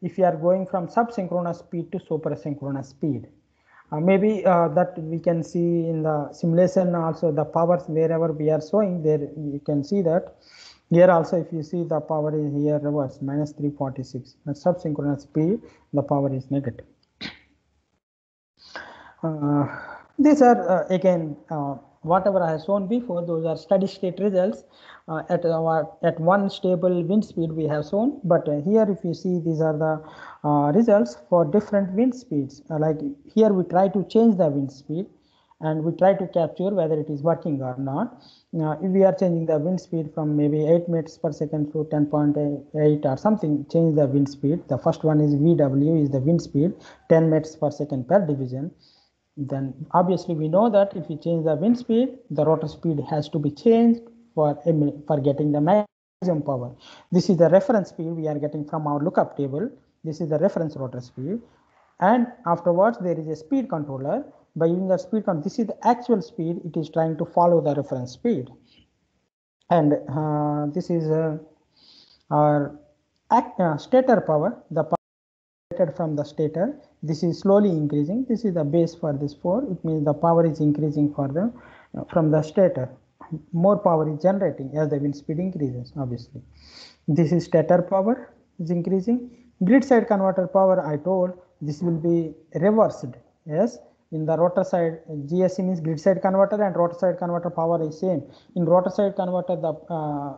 if you are going from subsynchronous speed to supersynchronous speed. Uh, maybe uh, that we can see in the simulation also the powers wherever we are showing there you can see that here also if you see the power is here reverse minus 346 at subsynchronous speed the power is negative uh, these are uh, again uh, whatever I have shown before. Those are steady state results uh, at our, at one stable wind speed we have shown. But uh, here, if you see, these are the uh, results for different wind speeds. Uh, like here, we try to change the wind speed. and we try to capture whether it is working or not. Now, if we are changing the wind speed from maybe 8 meters per second to 10.8 or something, change the wind speed. The first one is VW is the wind speed, 10 meters per second per division. Then obviously we know that if you change the wind speed, the rotor speed has to be changed for, for getting the maximum power. This is the reference speed we are getting from our lookup table. This is the reference rotor speed. And afterwards, there is a speed controller. By using the speed control, this is the actual speed. It is trying to follow the reference speed. And uh, this is uh, our act, uh, stator power, the power from the stator. This is slowly increasing. This is the base for this 4. It means the power is increasing for the from the stator. More power is generating as the wind speed increases, obviously. This is stator power is increasing. Grid side converter power, I told this will be reversed. Yes, in the rotor side, GSC means grid side converter and rotor side converter power is same. In rotor side converter, the uh,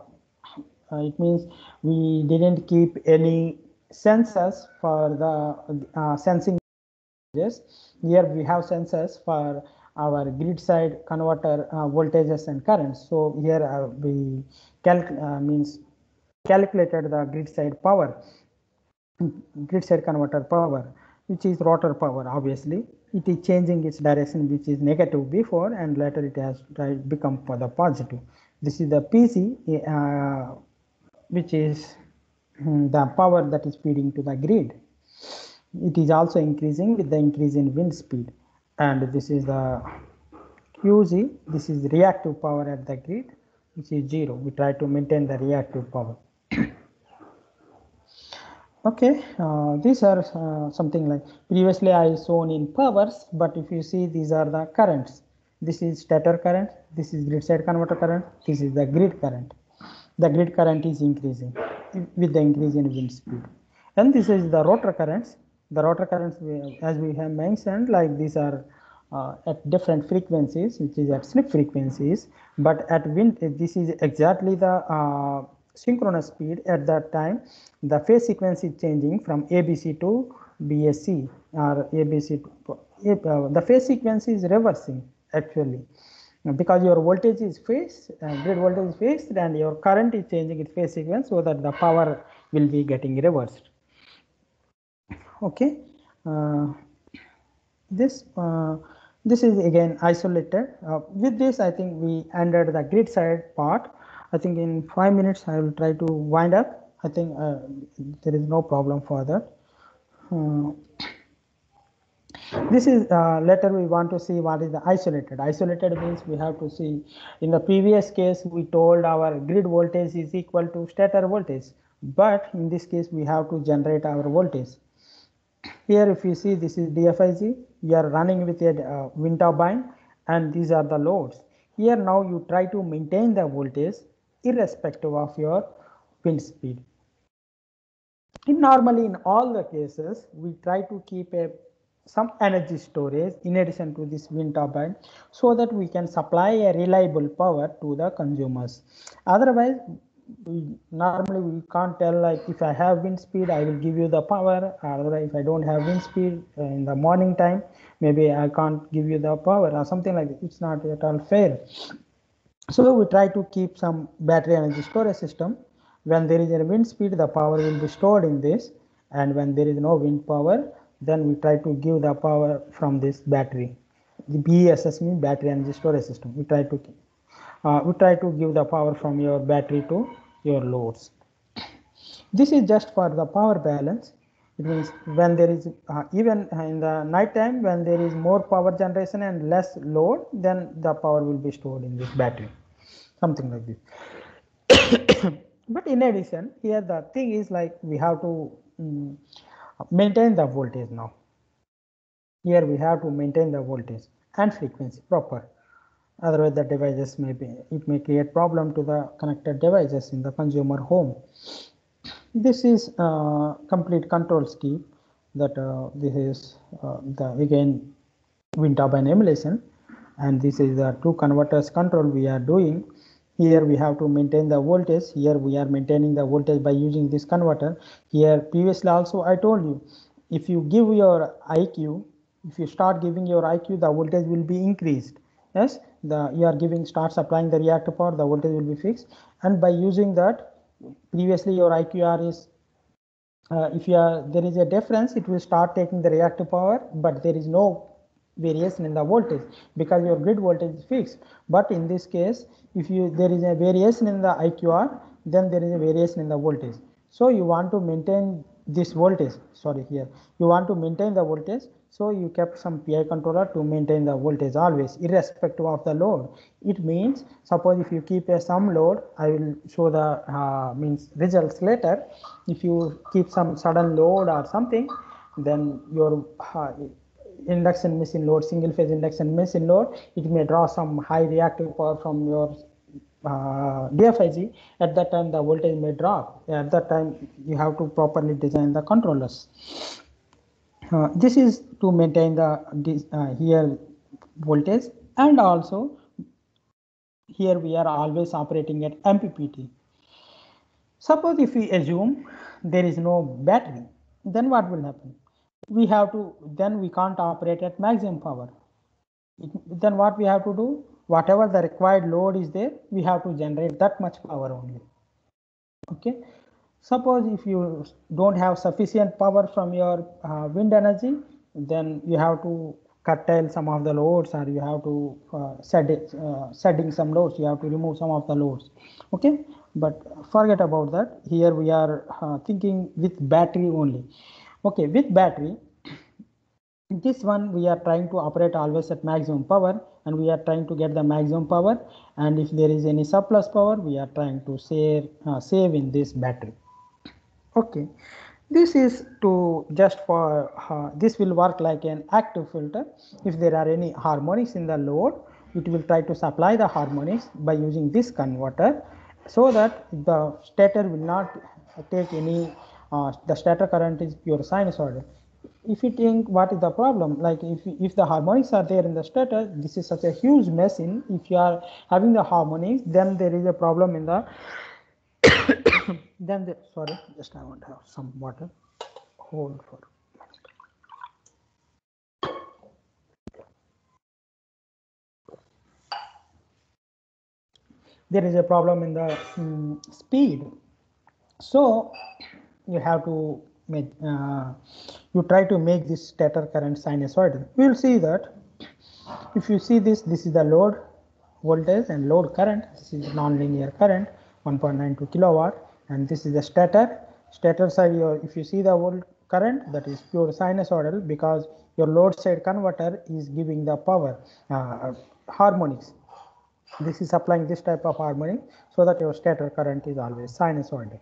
uh, it means we didn't keep any sensors for the uh, sensing. Yes, here we have sensors for our grid side converter uh, voltages and currents. So here uh, we calc uh, means calculated the grid side power, grid side converter power, which is rotor power. Obviously, it is changing its direction, which is negative before, and later it has become for the positive. This is the PC, uh, which is um, the power that is feeding to the grid. It is also increasing with the increase in wind speed and this is the QZ, this is reactive power at the grid, which is zero. We try to maintain the reactive power. Okay, uh, these are uh, something like previously I shown in powers, but if you see these are the currents. This is stator current, this is grid side converter current, this is the grid current. The grid current is increasing with the increase in wind speed. And this is the rotor currents the rotor currents as we have mentioned like these are uh, at different frequencies which is at slip frequencies but at wind this is exactly the uh, synchronous speed at that time the phase sequence is changing from abc to bsc or abc to, uh, the phase sequence is reversing actually. Because your voltage is phase uh, grid voltage is phased and your current is changing its phase sequence so that the power will be getting reversed. Okay uh, this uh, this is again isolated. Uh, with this i think we ended the grid side part i think in five minutes i will try to wind up. I think uh, there is no problem for that uh, this is uh, later we want to see what is the isolated. Isolated means we have to see in the previous case we told our grid voltage is equal to stator voltage. But in this case we have to generate our voltage. Here if you see this is DFIG, you are running with a uh, wind turbine and these are the loads. Here now you try to maintain the voltage irrespective of your wind speed. In normally in all the cases, we try to keep a some energy storage in addition to this wind turbine so that we can supply a reliable power to the consumers. Otherwise, we normally we can't tell like if I have wind speed, I will give you the power. Or if I don't have wind speed uh, in the morning time, maybe I can't give you the power or something like that. It's not at all fair. So we try to keep some battery energy storage system. When there is a wind speed, the power will be stored in this. And when there is no wind power, then we try to give the power from this battery. The BESS means battery energy storage system. We try to uh, we try to give the power from your battery to your loads. This is just for the power balance. It means when there is uh, even in the night time when there is more power generation and less load, then the power will be stored in this battery, something like this. but in addition, here the thing is like we have to um, maintain the voltage now. Here we have to maintain the voltage and frequency proper otherwise the devices may be it may create problem to the connected devices in the consumer home this is uh, complete control scheme that uh, this is uh, the again wind turbine emulation and this is the two converters control we are doing here we have to maintain the voltage here we are maintaining the voltage by using this converter here previously also i told you if you give your iq if you start giving your IQ, the voltage will be increased. Yes, the you are giving start supplying the reactive power, the voltage will be fixed. And by using that, previously your IQR is uh, if you are there is a difference, it will start taking the reactive power, but there is no variation in the voltage because your grid voltage is fixed. But in this case, if you there is a variation in the IQR, then there is a variation in the voltage. So you want to maintain this voltage. Sorry, here you want to maintain the voltage. So you kept some PI controller to maintain the voltage always, irrespective of the load. It means suppose if you keep a some load, I will show the uh, means results later. If you keep some sudden load or something, then your uh, induction machine load, single phase induction machine load, it may draw some high reactive power from your uh, DFIG. At that time, the voltage may drop. At that time, you have to properly design the controllers. Uh, this is to maintain the uh, here voltage and also here we are always operating at MPPT. Suppose if we assume there is no battery, then what will happen? We have to, then we can't operate at maximum power. It, then what we have to do? Whatever the required load is there, we have to generate that much power only. Okay. Suppose if you don't have sufficient power from your uh, wind energy, then you have to curtail some of the loads or you have to uh, set it, uh, setting some loads, you have to remove some of the loads. Okay, but forget about that. Here we are uh, thinking with battery only. Okay, with battery, this one we are trying to operate always at maximum power and we are trying to get the maximum power. And if there is any surplus power we are trying to save uh, save in this battery. Okay. This is to just for uh, this will work like an active filter. If there are any harmonics in the load it will try to supply the harmonics by using this converter so that the stator will not take any uh, the stator current is pure sinusoidal if you think what is the problem like if if the harmonics are there in the stator this is such a huge machine if you are having the harmonics then there is a problem in the then the sorry just i want to have some water. Hold for there is a problem in the um, speed. So you have to uh, you try to make this stator current sinusoidal we will see that if you see this this is the load voltage and load current. This is non-linear current 1.92 kilowatt and this is the stator. Stator side if you see the volt current that is pure sinusoidal because your load side converter is giving the power uh, harmonics. This is supplying this type of harmonic so that your stator current is always sinusoidal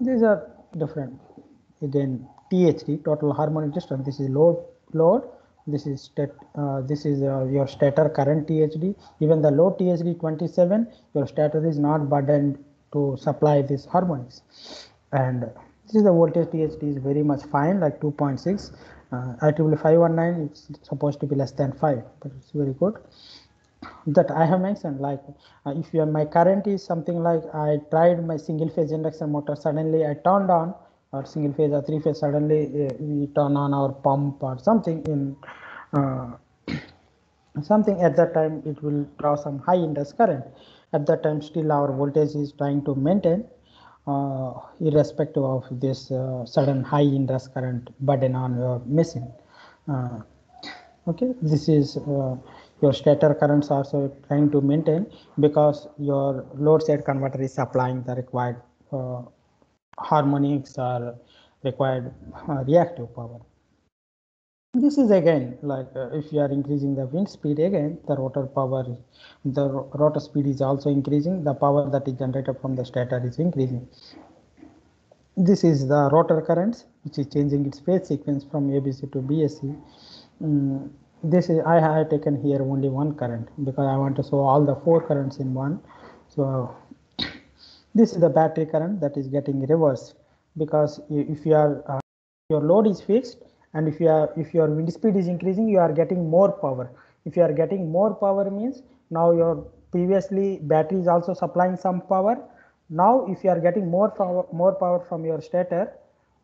these are different again THD total harmonic distortion this is load load. This is stat uh, this is uh, your stator current THD even the low THD 27 your stator is not burdened to supply this harmonics. And this is the voltage THD is very much fine like 2.6 uh, IEEE 519 it's supposed to be less than 5 but it's very good. That I have mentioned like uh, if my current is something like I tried my single phase induction motor suddenly I turned on or single phase or three phase suddenly uh, we turn on our pump or something in uh, something. At that time it will draw some high inrush current. At that time still our voltage is trying to maintain uh, irrespective of this uh, sudden high inrush current burden on your machine. Uh, okay this is uh, your stator currents also trying to maintain because your load side converter is supplying the required uh, harmonics or required uh, reactive power. This is again like uh, if you are increasing the wind speed again the rotor power the rotor speed is also increasing the power that is generated from the stator is increasing. This is the rotor currents which is changing its phase sequence from ABC to BSC. Um, this is I have taken here only one current because I want to show all the four currents in one. So this is the battery current that is getting reversed because if you are uh, your load is fixed and if you are if your wind speed is increasing you are getting more power. If you are getting more power means now your previously battery is also supplying some power. Now if you are getting more power more power from your stator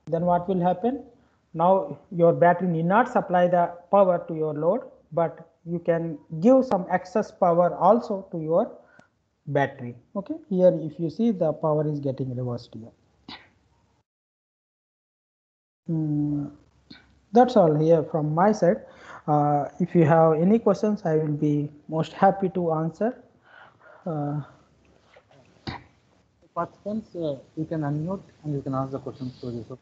then what will happen? Now your battery need not supply the power to your load, but you can give some excess power also to your battery. Okay, here if you see the power is getting reversed here. Hmm, that's all here from my side. Uh, if you have any questions, I will be most happy to answer. Uh, Participants, uh, you can unmute and you can ask the questions to this.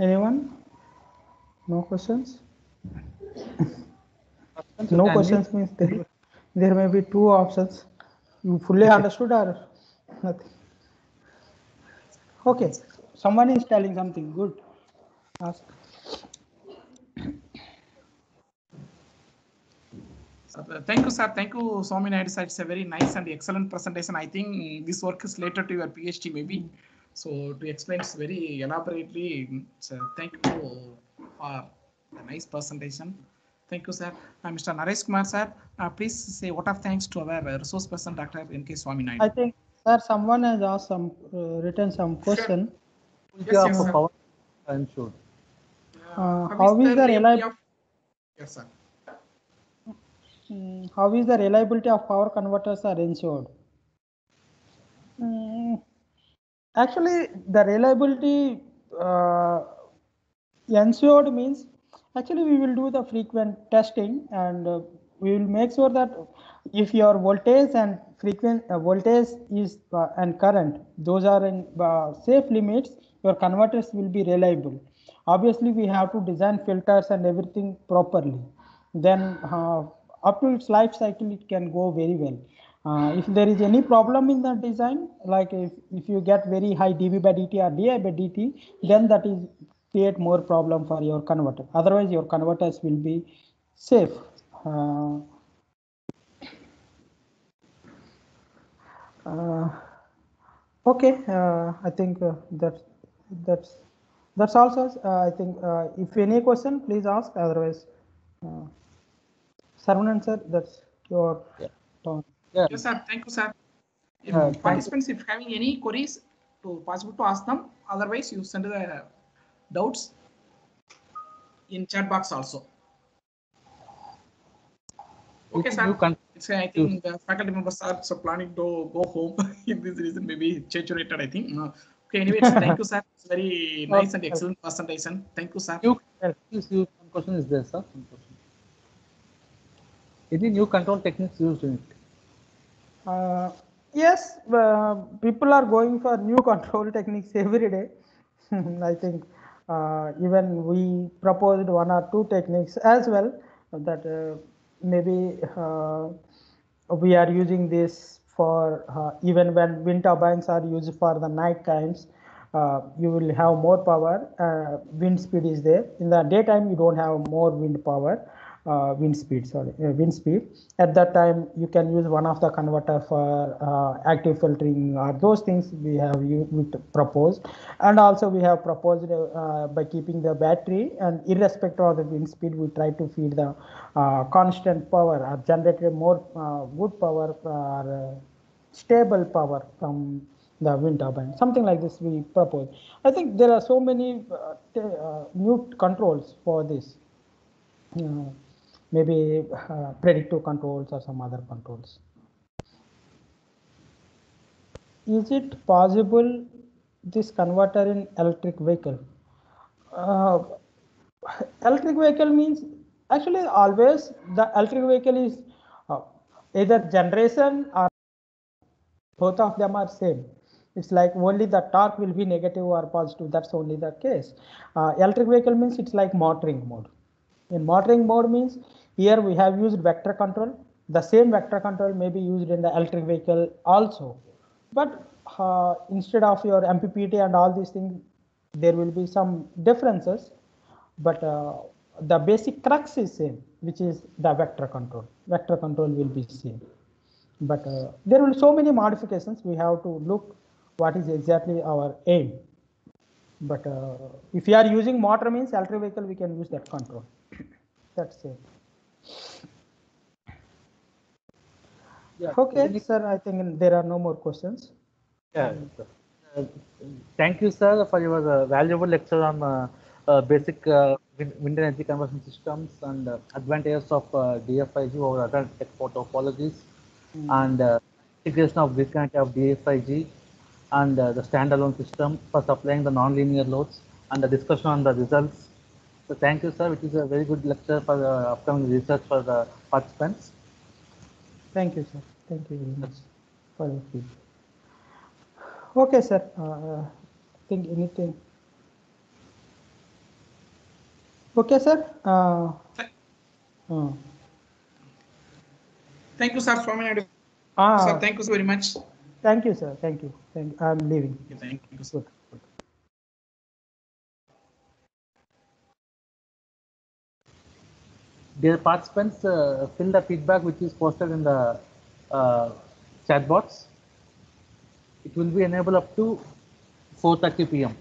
Anyone? No questions? Participants, No can questions means there, there may be two options. You fully understood or nothing? Okay, someone is telling something good. Ask. Thank you, sir. Thank you, Swaminaidu sir. It's a very nice and excellent presentation. I think this work is related to your PhD maybe. So to explain it's very elaborately, so thank you for the nice presentation. Thank you, sir. Uh, Mr. Naresh Kumar, sir, uh, please say what of thanks to our uh, resource person, Dr. N.K. Swami I think, sir, someone has asked some, uh, written some question. Yes, yes, for sir. power ensured. Uh, how is the reliability of- Yes, sir. Mm, how is the reliability of power converters are ensured? Mm, actually, the reliability uh, ensured means actually we will do the frequent testing and uh, we will make sure that if your voltage and frequent uh, voltage is uh, and current those are in uh, safe limits your converters will be reliable. Obviously we have to design filters and everything properly. Then uh, up to its life cycle it can go very well uh, if there is any problem in the design like if, if you get very high dv by dt or di by dt then that is create more problem for your converter. Otherwise your converters will be safe. Uh, uh, okay uh, i think uh, that's that's that's also uh, i think uh, if any question please ask. Otherwise uh, Saravanan sir that's your turn Yeah, Yes, sir. Thank you, sir. If you. participants, if having any queries, to possible to ask them. Otherwise, you send the doubts in chat box also. Okay, you, sir. you can It's, I think the faculty members are so planning to go home. In this reason, maybe saturated, I think. Uh, Okay, anyway, thank you, sir. It's very nice and excellent presentation. Thank you, sir. you please use one question is there, sir. Any new control techniques used in it? Uh, yes, uh, people are going for new control techniques every day. I think uh, even we proposed one or two techniques as well that uh, maybe uh, we are using this for uh, even when wind turbines are used for the night times. You will have more power. Wind speed is there. In the daytime, you don't have more wind power uh, wind speed sorry uh, wind speed. At that time you can use one of the converter for uh, active filtering or those things we have you proposed. And also we have proposed uh, by keeping the battery and irrespective of the wind speed we try to feed the uh, constant power or generate more uh, good power or uh, stable power from the wind turbine. Something like this we propose. I think there are so many uh, uh, new controls for this. Uh, maybe uh, predictive controls or some other controls. Is it possible this converter in electric vehicle? Uh, electric vehicle means actually always the electric vehicle is uh, either generation or both of them are same it's like only the torque will be negative or positive that's only the case uh, electric vehicle means it's like motoring mode in motoring mode means here we have used vector control. The same vector control may be used in the electric vehicle also. But uh, instead of your mppt and all these things there will be some differences. But uh, the basic crux is same which is the vector control. Vector control will be same. But uh, there will so many modifications. We have to look what is exactly our aim. But uh, if you are using motor means electric vehicle, we can use that control. That's it. Yeah, Okay, any- sir, I think there are no more questions. Yeah. Uh, Thank you, sir, for your uh, valuable lecture on uh, uh, basic uh, wind wind energy conversion systems and uh, advantages of uh, DFIG over other export topologies and uh, integration of grid connectivity of DFIG and uh, the standalone system for supplying the nonlinear loads and the discussion on the results. So thank you, sir. It is a very good lecture for the upcoming research for the participants. Thank you, sir. Thank you very much for your feedback. Okay, sir. Uh, think anything? Okay, sir. Uh, uh, Thank you, sir. Swaminaidu. ah, Sir, thank you so very much. thank you, sir. Thank you. Thank. I'm leaving. Thank you, sir. Good. Dear participants, uh, fill the feedback which is posted in the uh, chat box. It will be enabled up to 4:30 p.m.